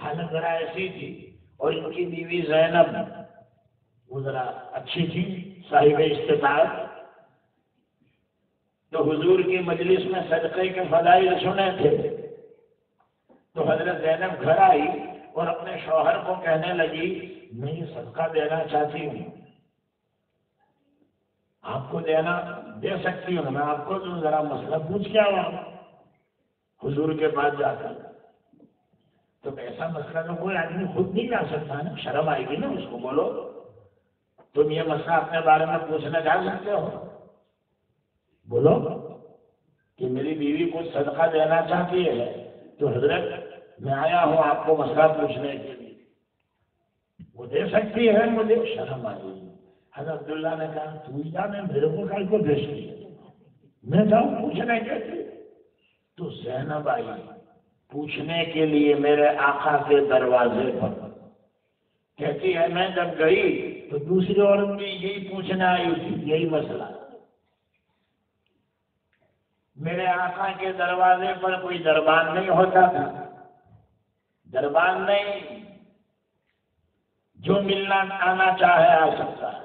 हालत जरा ऐसी थी और इनकी बीवी जैनब, वो जरा अच्छी थी, साहिब इस्तेताब तो हुजूर की मजलिस में सदक़े के फदाइल सुने थे। तो हज़रत जैनब घर आई और अपने शौहर को कहने लगी, मैं ये सदका देना चाहती हूँ। आपको देना, दे सकती हूँ, मैं आपको तो जरा मसला पूछ क्या हुआ हुजूर के पास जाकर तो ऐसा मसला तो कोई आदमी खुद नहीं ला सकता ना, शर्म आएगी ना उसको, बोलो। तुम ये मसला अपने बारे में पूछना जा सकते हो। बोलो कि मेरी बीवी को सदका देना चाहती है तो हज़रत, मैं आया हूँ आपको मसला पूछने के लिए। वो दे सकती है मुझे, शर्म आई हज़रत अब्दुल्ला ने कहा, तू जाने, मेरे को कल को भेजती है मैं जाऊँ पूछने के लिए? तो जैनब आई, पूछने के लिए मेरे आका के दरवाजे पर। कहती है, मैं जब गई तो दूसरी औरत भी यही पूछने आई थी, यही मसला। मेरे आका के दरवाजे पर कोई दरबार नहीं होता था। दरबार नहीं, जो मिलना आना चाहे आ सकता है।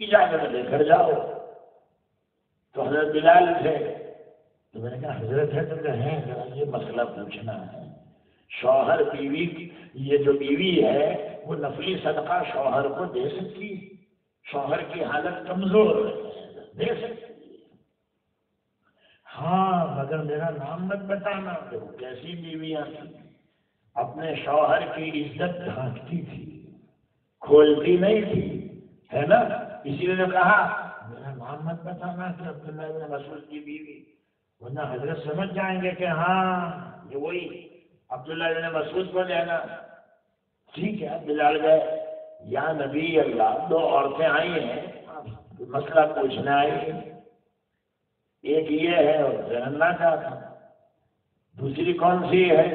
इजाज़त लेकर जाओ। तो हज़रत बिलाल थे। तो मैंने कहा, हज़रत है तो कहें, जरा ये मसला पूछना है। शौहर बीवी, ये जो बीवी है, वो नफली सदका शौहर को दे सकती शौहर की हालत कमज़ोर है, दे सकती हाँ मगर मेरा नाम मत बताना। तो कैसी बीवियाँ थी अपने शौहर की इज़्ज़त ढांकती थी, खोलती नहीं थी, है ना? इसीलिए कहा, मेरा नाम मत बताना कि अब्दुल्ला मसूद की बीवी। वरना हज़रत समझ जाएँगे कि हाँ ये वही अब्दुल्ला ने मसूद को लेना। ठीक है, बिलाल गए। या नबी अल्लाह, दो औरतें आई हैं, मसला पूछना आई एक ये है और जानना था दूसरी कौन सी है?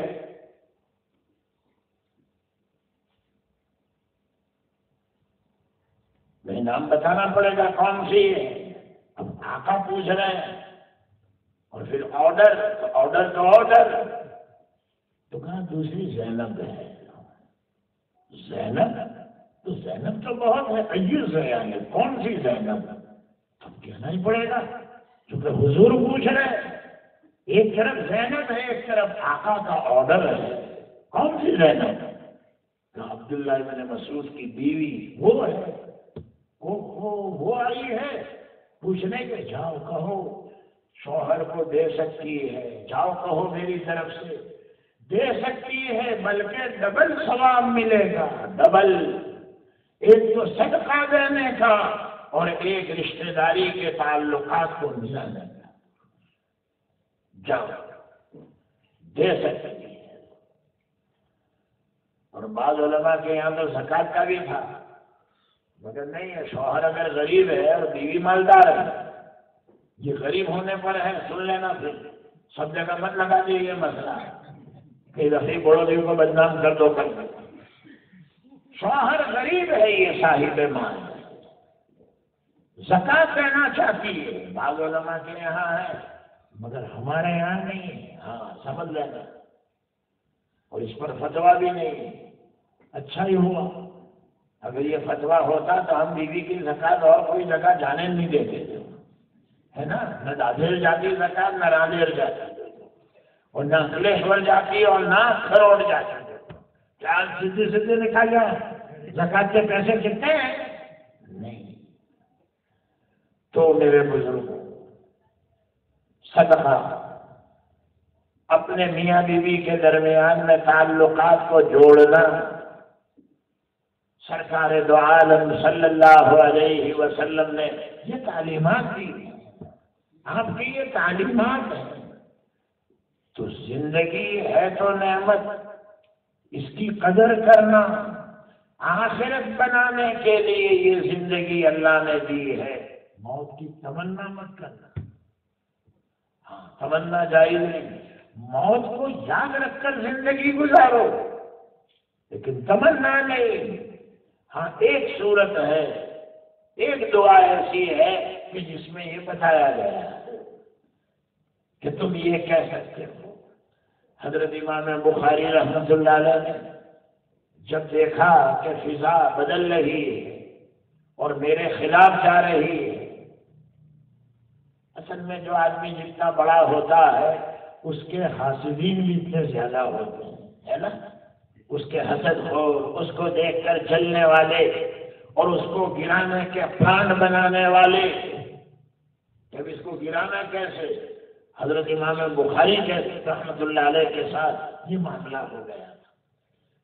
नहीं नाम बताना पड़ेगा कौन सी है। अब आका पूछ रहे हैं। और फिर ऑर्डर तो ऑर्डर तो ऑर्डर तो कहा दूसरी जैनब है। जैनब? तो जैनब तो बहुत है। अय्यू जैनब कौन सी जैनब? तो कहना ही पड़ेगा। क्योंकि हुजूर पूछ रहे एक तरफ़ जैनब है, एक तरफ़ आका का ऑर्डर है। कौन सी जैनब? तो अब्दुल्ला इबन मसूद की बीवी, वो है। वो वो वो आई है। पूछने के, जाओ कहो, शोहर को दे सकती है। जाओ कहो मेरी तरफ़ से। दे सकती है, बल्कि डबल सवाब मिलेगा, डबल। एक तो सदका देने का और एक रिश्तेदारी के ताल्लुकात को मिलाने का जाओ, दे सकती और बाद के यहाँ तो जक़ात का भी था। मगर नहीं है शोहर अगर गरीब है और बीवी मालदार है, ये गरीब होने पर है, सुन लेना फिर। सब जगह मत लगा दिए ये मसला। कि रफी बड़ोदी को बदनाम कर दो। कर शौहर गरीब है ये साहिब माल जक़ात देना चाहती है। बाग के यहाँ है, मगर हमारे यहाँ नहीं है। हाँ समझ लेना। और इस पर फतवा भी नहीं अच्छा ही हुआ। अगर ये फतवा होता तो हम बीवी की जक़ात और कोई जगह जाने नहीं देते थे। है ना? न दादेर जाती जक़ात, न राधेर जाती। और न अंकलेश्वर जाती और न खरोड़ जाती। क्या सीधे सीधे लिखा जाए जक़ात के पैसे कितने हैं? नहीं। तो मेरे बुज़ुर्गों, सदका, अपने मियाँ बीवी के दरमियान में ताल्लुकात को जोड़ना, सरकार दो आलम सल्लल्लाहु अलैहि वसल्लम ने ये तालीमात दी। आपकी ये तालीमात है। तो ज़िंदगी है तो नेमत, इसकी कदर करना, आखिरत बनाने के लिए ये ज़िंदगी अल्लाह ने दी है। मौत की तमन्ना मत करना। हाँ तमन्ना जायज़ नहीं मौत को याद रखकर ज़िंदगी गुजारो। लेकिन तमन्ना नहीं। हाँ एक सूरत है, एक दुआ ऐसी है कि जिसमें ये बताया गया है कि तुम ये कह सकते हो। हज़रत इमाम बुखारी रहमतुल्लाह ने जब देखा कि फिजा बदल रही है और मेरे खिलाफ जा रही है असल में जो आदमी जितना बड़ा होता है, उसके हासिदीन भी इतने ज़्यादा होते हैं, है ना? उसके हसद हो, उसको देखकर चलने वाले और उसको गिराने के प्लान बनाने वाले। जब इसको गिराना कैसे? हज़रत इमाम बुखारी के अलैह के साथ ये मामला हो गया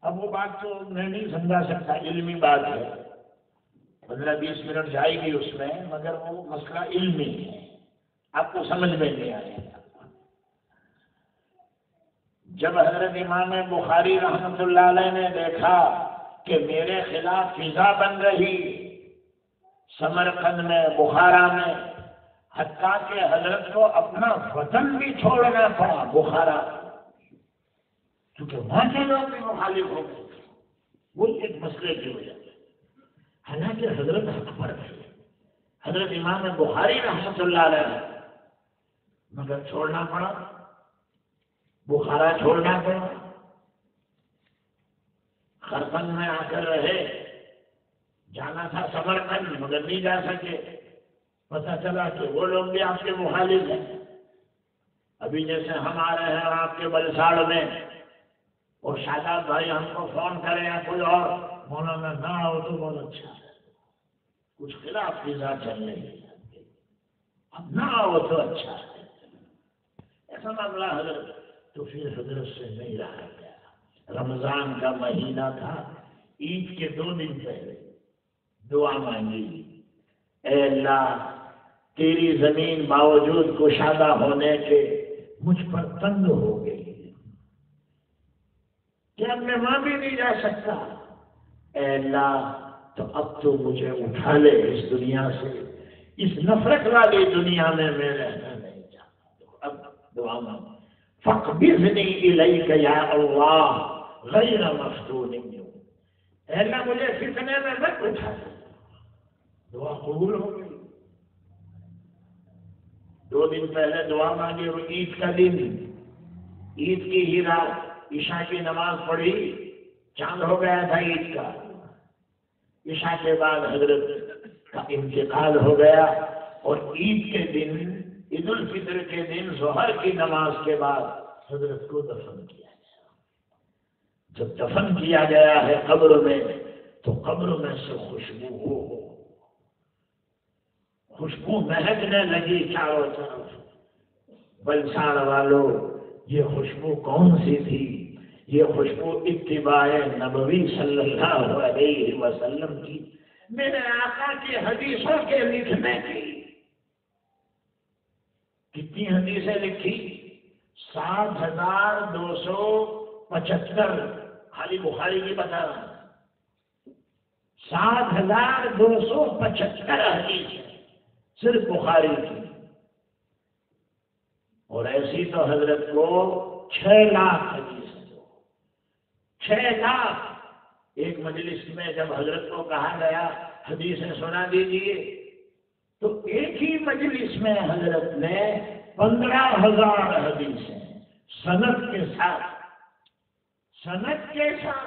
अब वो बात तो मैं नहीं समझा सकता, इल्मी बात है। पंद्रह बीस मिनट जाएगी उसमें, मगर वो मसला इल्मी है। आपको समझ में नहीं आएगा जब हज़रत इमाम बुखारी रहमतुल्लाह ने देखा कि मेरे खिलाफ फिजा बन रही, समरकंद में, बुखारा में, हत्या के हज़रत को अपना वतन भी छोड़ना पड़ा बुखारा। क्योंकि वहाँ के लोग भी मुखालिफ हो गए। वो एक मसले की वजह से। हालाँकि हज़रत हक पर थे हज़रत इमाम बुखारी रहमतुल्लाह मगर छोड़ना पड़ा। बुखारा छोड़ना पड़ा। खरपन में आकर रहे। जाना था समरकंद मगर नहीं जा सके। पता चला कि वो लोग भी आपके मुखालिफ हैं। अभी जैसे हम आ रहे हैं आपके बलसाड़ में, और शादाब भाई हमको फ़ोन करें या कोई और। मौलाना ना हो तो बहुत अच्छा है। कुछ खिलाफ फिजा चल रही है। अब ना हो तो अच्छा है। ऐसा मामला हज़रत तो फिर हज़रत से नहीं रहा गया। रमज़ान का महीना था, ईद के दो दिन पहले। दुआ मांगी। अल्लाह, तेरी ज़मीन बावजूद कुशादा होने के मुझ पर तंग हो गई। क्या मैं वहाँ भी नहीं जा सकता? अल्लाह तो अब तो मुझे उठा ले इस दुनिया से। इस नफरत वाली दुनिया में मैं रहना दुआ मांगा फ़कबिज़नी इलैक या अल्लाह, गैर मफ्तून अल्लाह मुझे फितने में मत उठा दुआ कबूल हो गई। दो दिन पहले दुआ मांगी और ईद का दिन। ईद की ही रात ईशा की नमाज़ पढ़ी, चाँद हो गया था ईद का। ईशा के बाद हज़रत का इंतकाल हो गया और ईद के दिन ईद उल फित्र के दिन, जोहर की नमाज़ के बाद हज़रत को दफन किया गया। जब दफन किया गया है कब्र में तो कब्र में से खुशबू हो खुशबू महकने लगी चारों तरफ़। बलसाड़ वालों, ये खुशबू कौन सी थी? ये खुशबू इत्तिबाए नबवी सल्लल्लाहु अलैहि वसल्लम की। मेरे आका की हदीसों के लिखने की। कितनी हदीसें लिखी? सात हज़ार दो सौ पचहत्तर। खाली बुखारी की बता रहा सात हज़ार दो सौ पचहत्तर हदीस सिर्फ़ बुखारी की। और ऐसी तो हज़रत को छह लाख हदीस छह लाख। एक मजलिस में जब हज़रत को कहा गया, हदीसें सुना दीजिए। तो एक ही मजलिस में हज़रत ने पंद्रह हज़ार हदीसें सनत के साथ, सनत के साथ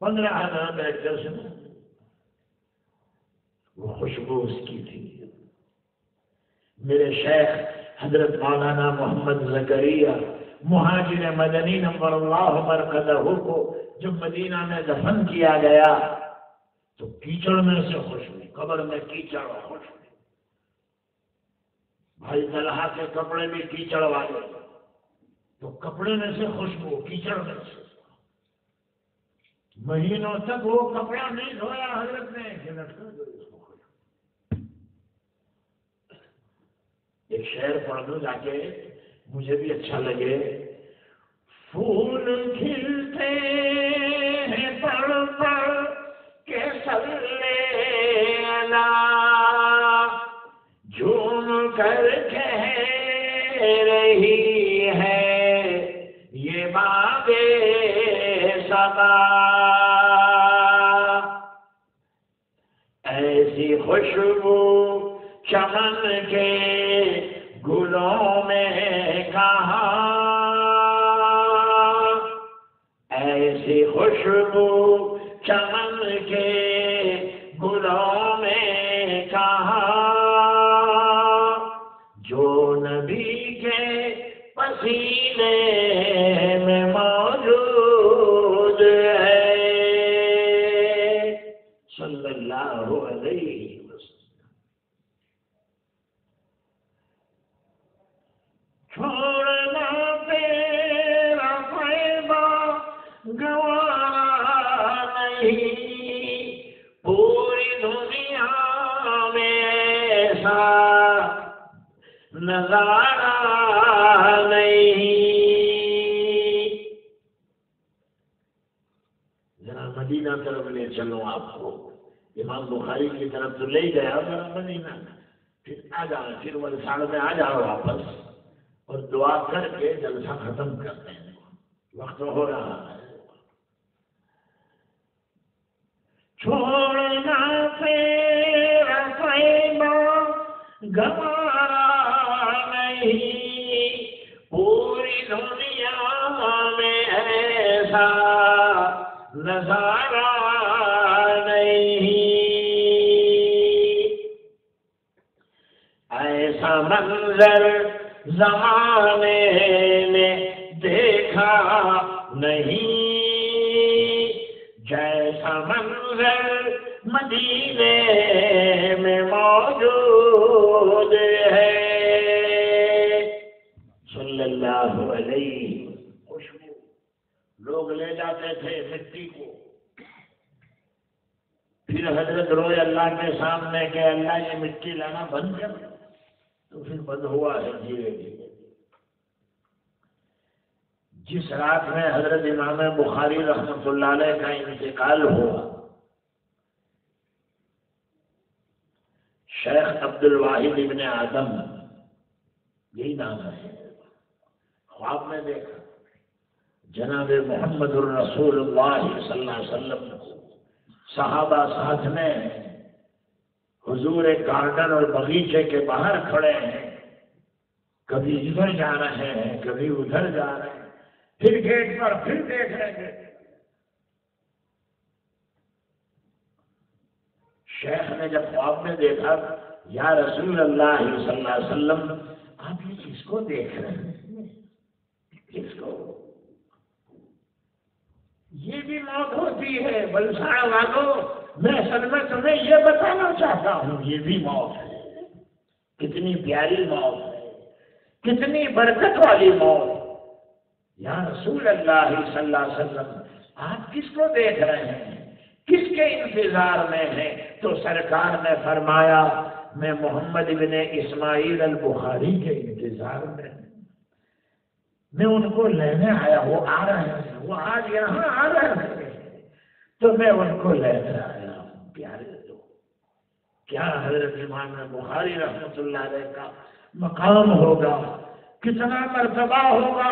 पंद्रह हज़ार वो खुशबू उसकी थी। मेरे शेख हज़रत मौलाना मोहम्मद जकरिया, मुहाजिर मदनी नंबर अल्लाह बरकतहू को जब मदीना में दफन किया गया तो कीचड़ में से खुश हुई कब्र में कीचड़ खुश हुई। भाई तलहा के कपड़े भी कीचड़ वाले तो कपड़े में से खुशबू कीचड़ में से। महीनों तक वो कपड़ा नहीं धोया हज़रत ने एक शेर पढ़ दो जाके, मुझे भी अच्छा लगे। फूल खिलते हैं पड़ पड़ के सल्ले अला झूम कर कह रही है, ये बाबे सदा। ऐसी खुशबू चमन के गुलों में कहा। ऐसी खुशबू चमन के गुलों में नज़ारा नहीं जरा मदीना तरफ़ ले चलो आपको इमाम बुखारी की तरफ़ तो ले गया जरा मदीना फिर आ जाओ फिर वलसाड़ में आ जाओ वापस और दुआ करके जलसा खत्म करते हैं वक्त हो रहा है छोड़ना पैमा गवारा पूरी दुनिया में ऐसा नज़ारा नहीं ऐसा मंजर जमाने ने देखा नहीं, जैसा मंजर मदीने में मौजूद है। सल्लल्लाहु अलैहि खुशबू। लोग ले जाते थे मिट्टी को। फिर हज़रत रोए अल्लाह के सामने के अल्लाह ये मिट्टी लाना बंद कर तो फिर बंद हुआ है धीरे धीरे। जिस रात में हज़रत इमाम बुखारी अलैह का इंतकाल हुआ, शेख अब्दुल वाहिद इब्न आदम, यही नाम है। ख्वाब में देखा। जनाब मोहम्मद वसल्लम सहाबा साथ में हुजूर गार्डन और बगीचे के बाहर खड़े हैं। कभी इधर जा रहे हैं, कभी उधर जा रहे हैं। फिर गेट पर फिर देख रहे हैं शेख ने जब ख्वाब में देखा, या रसूल अल्लाह वसल्लम, आप ये किसको देख रहे हैं? किसको? ये भी मौत होती है बलसाड़ वालों मैं असल में तुम्हें ये बताना चाहता हूँ। ये भी मौत है। कितनी प्यारी मौत है। कितनी बरकत वाली मौत या रसूल अल्लाह वसल्लम आप किसको देख रहे हैं? किसके इंतज़ार में है? तो सरकार ने फरमाया मैं मोहम्मद बिन इस्माइल अल बुखारी के इंतज़ार में हूँ। मैं उनको लेने आया, वो आ रहे हैं, वो आज यहाँ आ रहे हैं। तो मैं उनको लेने आया प्यारे तो क्या हज़रत इमाम बुखारी अलैह का मकाम होगा, कितना मरतबा होगा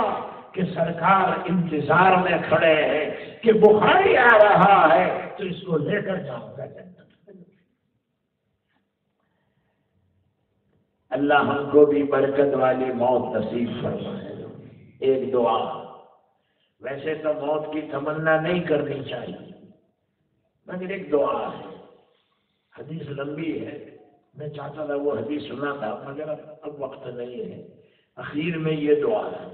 कि सरकार इंतज़ार में खड़े हैं कि बुखारी आ रहा है तो इसको लेकर जाऊँगा अल्लाह हमको भी बरकत वाली मौत नसीब फरमाए। एक दुआ। वैसे तो मौत की तमन्ना नहीं करनी चाहिए मगर एक दुआ है। हदीस लंबी है। मैं चाहता था वो हदीस सुना था मगर अब, अब वक्त नहीं है। आखिर में ये दुआ है।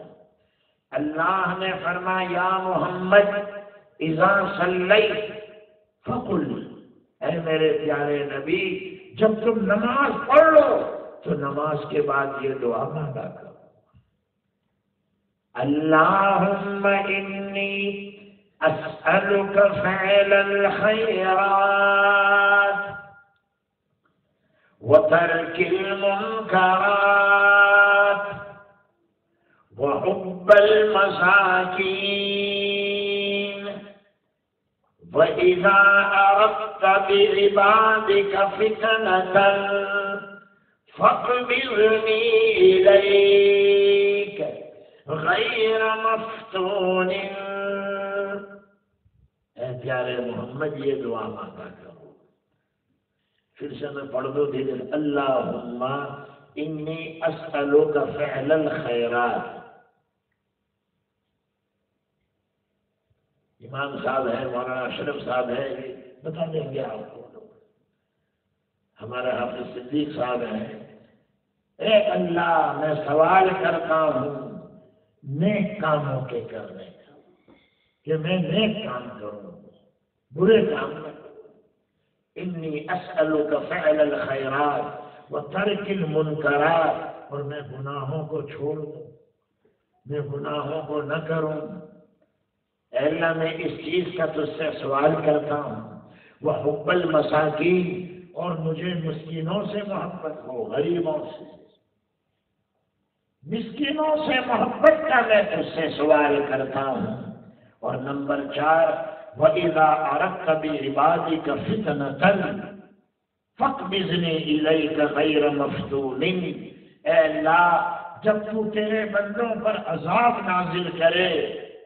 अल्लाह ने फरमाया मोहम्मद इजा सल्लई फकुल। ऐ मेरे प्यारे नबी जब तुम नमाज़ पढ़ लो तो नमाज़ के बाद ये दुआ मांगा करो। अल्लाहुम्मा इन्नी अस्अलुक फ़अल खैरात व तर्किल मुनकरात व हुब्बल मसाकीन व इज़ा अरदत बिइबादिक फितनतन फक़बिरनी इलैक गैर मफ्तून प्यारे मोहम्मद ये दुआ मांगा करो फिर से मैं पढ़ दो धीरे अल्लाहुम्मा इन्नी अस्अलुका फ़अल खैरात इमाम साहब है मौलाना अशरफ साहब है ये बता देंगे आपको हमारे हाफिज सिद्दीक साहब हैं ए अल्लाह मैं सवाल करता हूँ नेक कामों के करने का कि मैं नेक काम करूँ बुरे काम न इन्नी असअलु का फ़अल खैरात व तर्किल मुनकरात। और मैं गुनाहों को छोड़ दूँ। मैं गुनाहों को न करूँ। अल्लाह, मैं इस चीज़ का तुझसे सवाल करता हूँ। वह हुब्बल मसाकीन, और मुझे मुस्किनों से मोहब्बत हो, गरीबों से। मिस्किनों से मोहब्बत का मैं तुझसे सवाल करता हूँ। और नंबर चार वईदा अरब कभी इबादी का फितन तन फक बिजने इलई का गैर मफतूनिन अल्लाह, जब तू तेरे बंदों पर अजाब नाजिल करे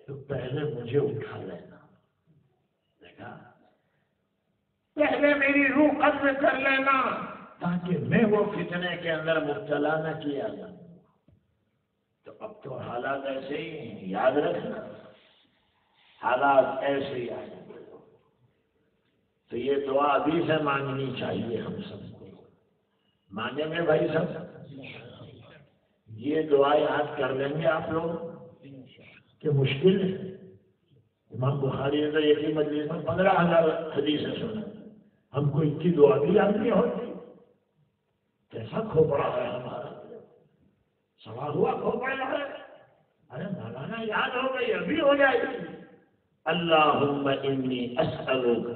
तो पहले मुझे उठा लेना। देखा पहले मेरी रूह कब्ज कर लेना, ताकि मैं वो फितने के अंदर मुब्तला न किया जाऊँ। अब तो हालात ऐसे ही हैं याद रखना। हालात ऐसे ही आए। तो ये दुआ अभी से मांगनी चाहिए हम सबको। मांगेंगे भाई सब ये दुआ याद कर लेंगे आप लोग। कि मुश्किल है। इमाम बुखारी ने तो एक ही मजलिस में पंद्रह हज़ार हदीसें सुना। हमको इतनी दुआ भी याद नहीं होती। कैसा खोपड़ा है? हमारा सवा हुआ खोपड़ा है अरे मौलाना याद हो गई अभी हो जाएगी अल्लाहुम्मा इन्नी अस्अलुका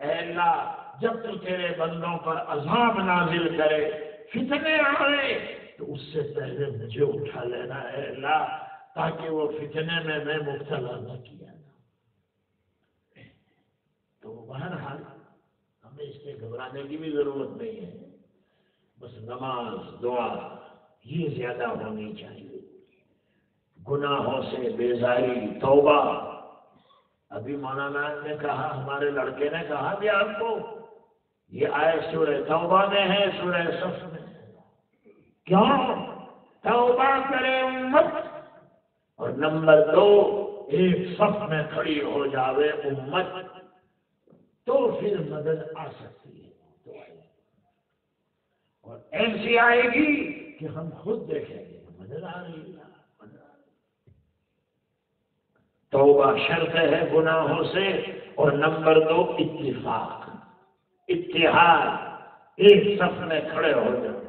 अल्लाह जब तू तेरे बंदों पर अजाब नाजिल करे फितने आए तो उससे पहले मुझे उठा लेना है। अल्लाह ताकि वो फितने में मैं मुब्तला न किया ना तो बहरहाल हमें इससे घबराने की भी ज़रूरत नहीं है। बस नमाज़ दुआ ये ज़्यादा होनी चाहिए गुनाहों से बेजारी, तौबा अभी मौलाना ने कहा, हमारे लड़के ने कहा भी आपको ये आए सूर्य तौबा में है सूर्य सफ क्यों? तौबा करे उम्मत। और नंबर दो, एक सफ में खड़ी हो जावे उम्मत। तो फिर मदद आ सकती है तो और ऐसी आएगी कि हम खुद देखेंगे, मदद आ रही है। तौबा शर्त है गुनाहों से, और नंबर दो, इत्तिफाक। इतिहाद एक सफ में खड़े हो जाना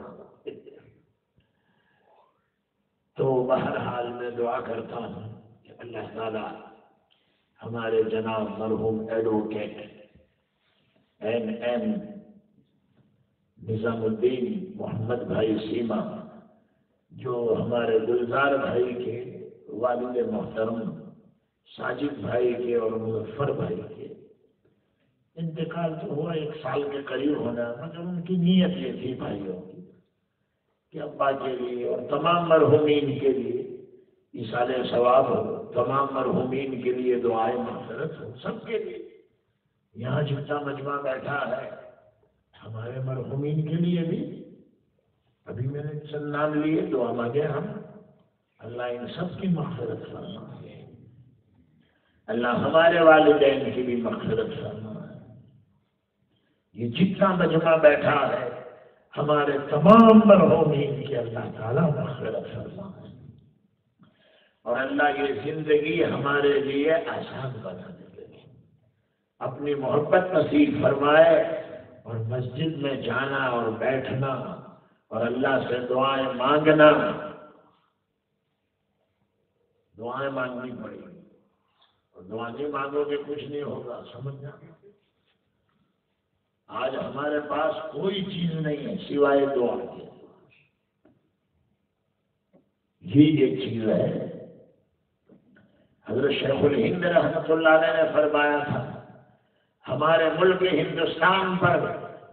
तो बहरहाल मैं दुआ करता हूँ कि अल्लाह ताला हमारे जनाब मरहूम advocate N M Nizamuddin Mohammad भाई सीमा, जो हमारे गुलजार भाई के, वालिद मोहतरम, साजिद भाई के और मुजफ्फर भाई के। इंतकाल तो हुआ एक साल के करीब होना, मगर उनकी नीयत ये थी भाइयों की कि अब्बा के लिए और तमाम मरहूमीन के लिए इसाले सवाब हो, तमाम मरहूमीन के लिए दुआए मफरत हो, सबके लिए। यहाँ जितना मजमा बैठा है, हमारे मरहूमीन के लिए भी। अभी मैंने चंद नाम लिए, दुआ मांगे हम। अल्लाह इन सब की मफरत फरमाए। अल्लाह हमारे वालदेन की भी मफरत फरमाए। ये जितना मजमा बैठा है हमारे तमाम मरहूमीन की अल्लाह ताला मफरत फरमाए। और अल्लाह ये ज़िंदगी हमारे लिए आसान बना दे अपनी मोहब्बत नसीब फरमाए और मस्जिद में जाना और बैठना और अल्लाह से दुआएँ मांगना। दुआएँ मांगनी पड़ेगी और दुआ नहीं मांगोगे कुछ नहीं होगा, समझना। आज हमारे पास कोई चीज़ नहीं है सिवाय दुआ के। ये एक चीज़ है, हज़रत शेखुल हिंद रहमतुल्लाह ने फरमाया था, हमारे मुल्क हिंदुस्तान पर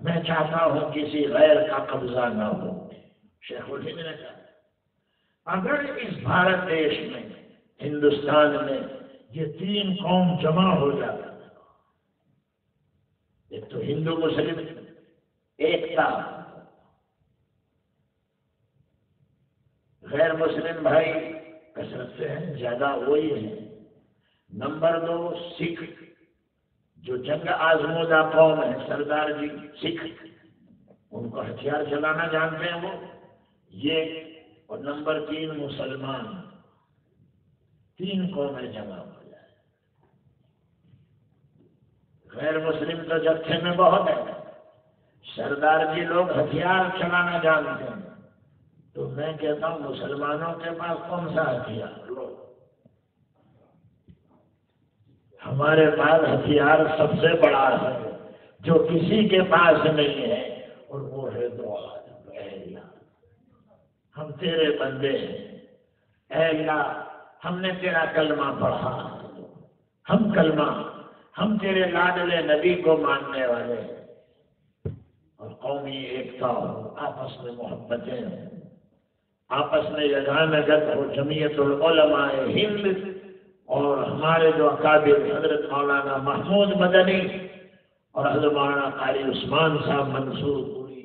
मैं चाहता हूँ किसी गैर का कब्जा ना हो। शेखुल हिंद ने कहा, अगर इस भारत देश में, हिंदुस्तान में ये तीन कौम जमा हो एक तो हिंदू मुस्लिम एकता। गैर मुस्लिम भाई कसरत से हैं, ज़्यादा वही है। नंबर दो, सिख। जो जंग आजमोदा कौम है, सरदार जी, सिख। उनको हथियार चलाना जानते हैं वो। ये और नंबर तीन, मुसलमान। तीन कौमें जमा हो जाए गैर मुस्लिम तो जत्थे में बहुत है। सरदार जी लोग हथियार चलाना जानते हैं। तो मैं कहता हूँ, मुसलमानों के पास कौन सा हथियार? हमारे पास हथियार सबसे बड़ा है, जो किसी के पास नहीं है, और वो है दुआ हम तेरे बंदे हैं। अल्लाह हमने तेरा कलमा पढ़ा। हम कलमा हम तेरे लाडले नबी को मानने वाले और कौमी एकता हो आपस में मोहब्बतें। आपस में यगानगत हो उलमाए हिंद। और हमारे जो अकाबिर हज़रत मौलाना महमूद मदनी और हज़रत मौलाना कारी उस्मान साहब मंसूर पूरी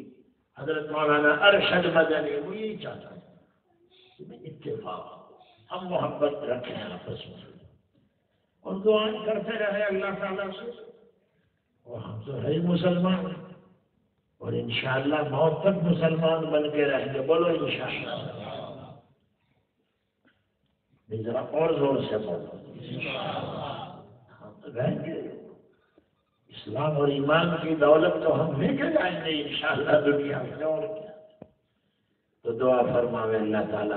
हज़रत मौलाना अरशद मदनी वो यही चाहता है इतफाक। हम मोहब्बत रखें आपस में। और दुआएँ करते रहे अल्लाह ताला से। और हम तो है मुसलमान। और इंशाअल्लाह मौत तक मुसलमान बन के रहेंगे। बोलो इंशाअल्लाह। जरा और ज़ोर से बोलो। हम तो रहेंगे। इस्लाम और ईमान की दौलत तो हम लेके जाएँगे इन दुनिया में। और क्या? तो दुआ फरमावे अल्लाह ताला।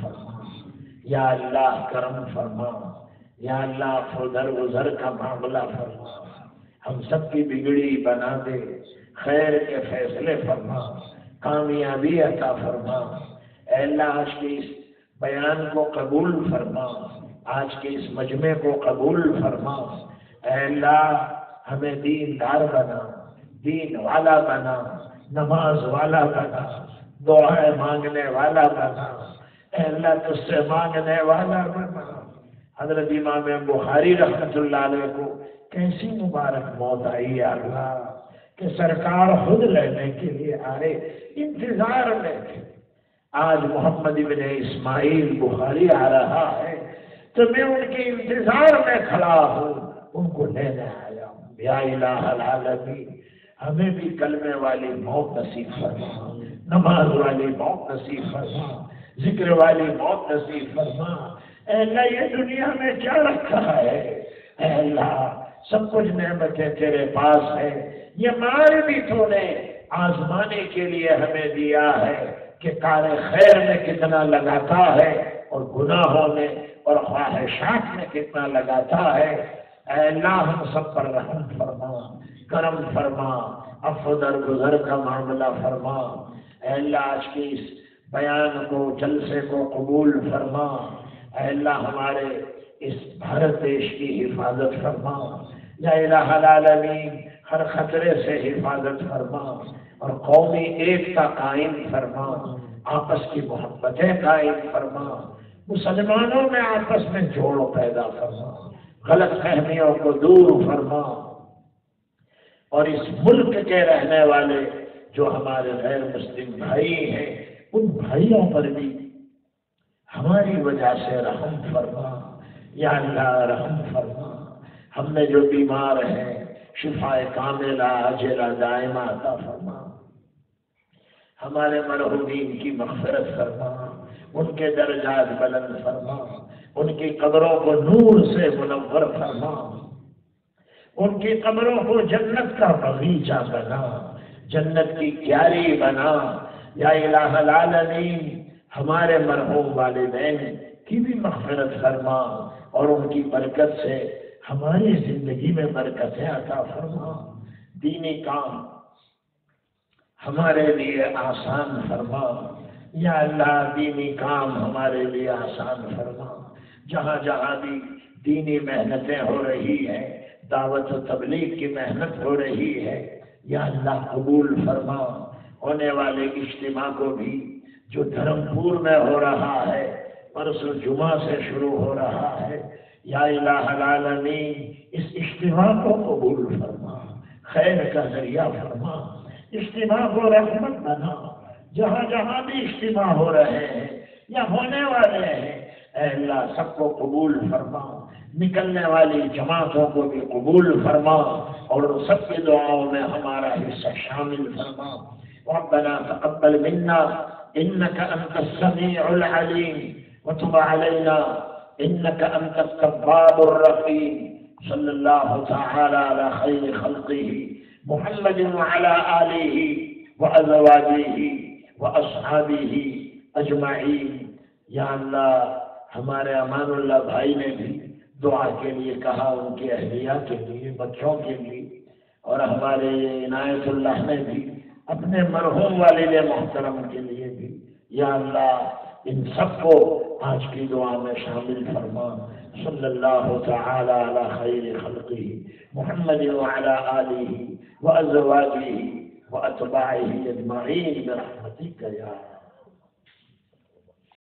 फरमा या अल्लाह करम फरमा या अल्लाह फुदर गुजर का मामला फरमा हम सब की बिगड़ी बना दे खैर के फैसले फरमा कामयाबी अता फरमा अल्लाह आज के इस बयान को कबूल फरमा आज के इस मजमे को कबूल फरमा अल्लाह हमें दीनदार बना दीन वाला बना नमाज़ वाला बना, दुआएँ मांगने वाला बना अल्लाह तुझसे मांगने वाला बना। हज़रत इमाम बुखारी अलैह को कैसी मुबारक मौत आई अल्लाह, कि सरकार खुद लेने के लिए आए, इंतज़ार में थे। आज मोहम्मद इबन इस्माइल बुखारी आ रहा है तो मैं उनके इंतज़ार में खड़ा हूँ, उनको लेने हमें भी कलमे वाली मौत नसीब फरमा। नमाज़ वाली मौत नसीब फरमा। ज़िक्र वाली मौत नसीब फरमा। अल्लाह, ये दुनिया में क्या रखा है? अल्लाह, सब कुछ नेमतें तेरे पास है। ये माल भी तूने आजमाने के लिए हमें दिया है कि कार खैर में कितना लगाता है और गुनाहों में और ख्वाहिशात में कितना लगाता है। अल्लाह हम सब पर रहम फरमा, करम फरमा, अफदर गुजर का मामला फरमा। अल्लाह आज की इस बयान को, जलसे को कबूल फरमा। अल्लाह हमारे इस भारत देश की हिफाजत फरमा। या हर खतरे से हिफाजत फरमा और कौमी एकता कायम फरमा। आपस की मोहब्बतें कायम फरमा। मुसलमानों में आपस में जोड़ पैदा फरमा। गलत फहमियों को दूर फरमा और इस मुल्क के रहने वाले जो हमारे गैर मुस्लिम भाई हैं, उन भाइयों पर भी हमारी वजह से रहम फरमा, या अल्लाह रहम फरमा। हमने जो बीमार हैं, शिफाए कामिला, अजला दायमा अता फरमा। हमारे मरहूमीन की मफफरत फरमा, उनके दर्जात बुलंद फरमा। उनकी कब्रों को नूर से मुनवर फरमा। उनकी कब्रों को जन्नत का बगीचा बना। जन्नत की क्यारी बना। या इलामीन हमारे मरहूम वालदेन की भी मफफरत फरमा और उनकी बरकत से हमारी ज़िंदगी में बरकतें अता फरमा। दीनी काम हमारे लिए आसान फरमा। या अल्लाह, दीनी काम हमारे लिए आसान फरमा। जहाँ जहाँ भी दीनी मेहनतें हो रही हैं, दावत तबलीग की मेहनत हो रही है, या अल्लाह कबूल फरमा, होने वाले इज्तिमा को भी, जो धर्मपुर में हो रहा है, परसों जुमा से शुरू हो रहा है, या इलामीन इस इज्तिमा को कबूल फरमा, खैर का ज़रिया फरमा, इज्तिमा को रहमत बना, जहाँ जहाँ भी इज्तिमा हो रहे हैं, या होने वाले हैं अल्लाह, सबको कबूल फरमा। निकलने वाली जमातों को भी कबूल फरमा और सबकी दुआओं में हमारा हिस्सा शामिल फरमा। तक़ब्बल मिन्ना, इन्नका अंतस समीउल अलीम वतुब अलैना, इन्नका अंतत तव्वाबुर रहीम। सल्लल्लाहु तआला अला खैर खल्क़िही मुहम्मद वअला आलिही व अज़वाजिही व अस्हाबिही अजमाइन या अल्लाह हमारे अमानुल्लाह भाई ने भी दुआ के लिए कहा, उनके अहलिया के लिए, बच्चों के लिए, और हमारे इनायतुल्लाह ने भी, अपने मरहूम वाले मोहतरम के लिए भी, या अल्लाह, इन सबको आज की दुआ में शामिल फरमा। सल्लल्लाहु तआला अला खैर खल्क़ी मुहम्मद व अला आलिहि व अज़वाजिहि व अतबाइहि अजमाइन बिरहमतिक या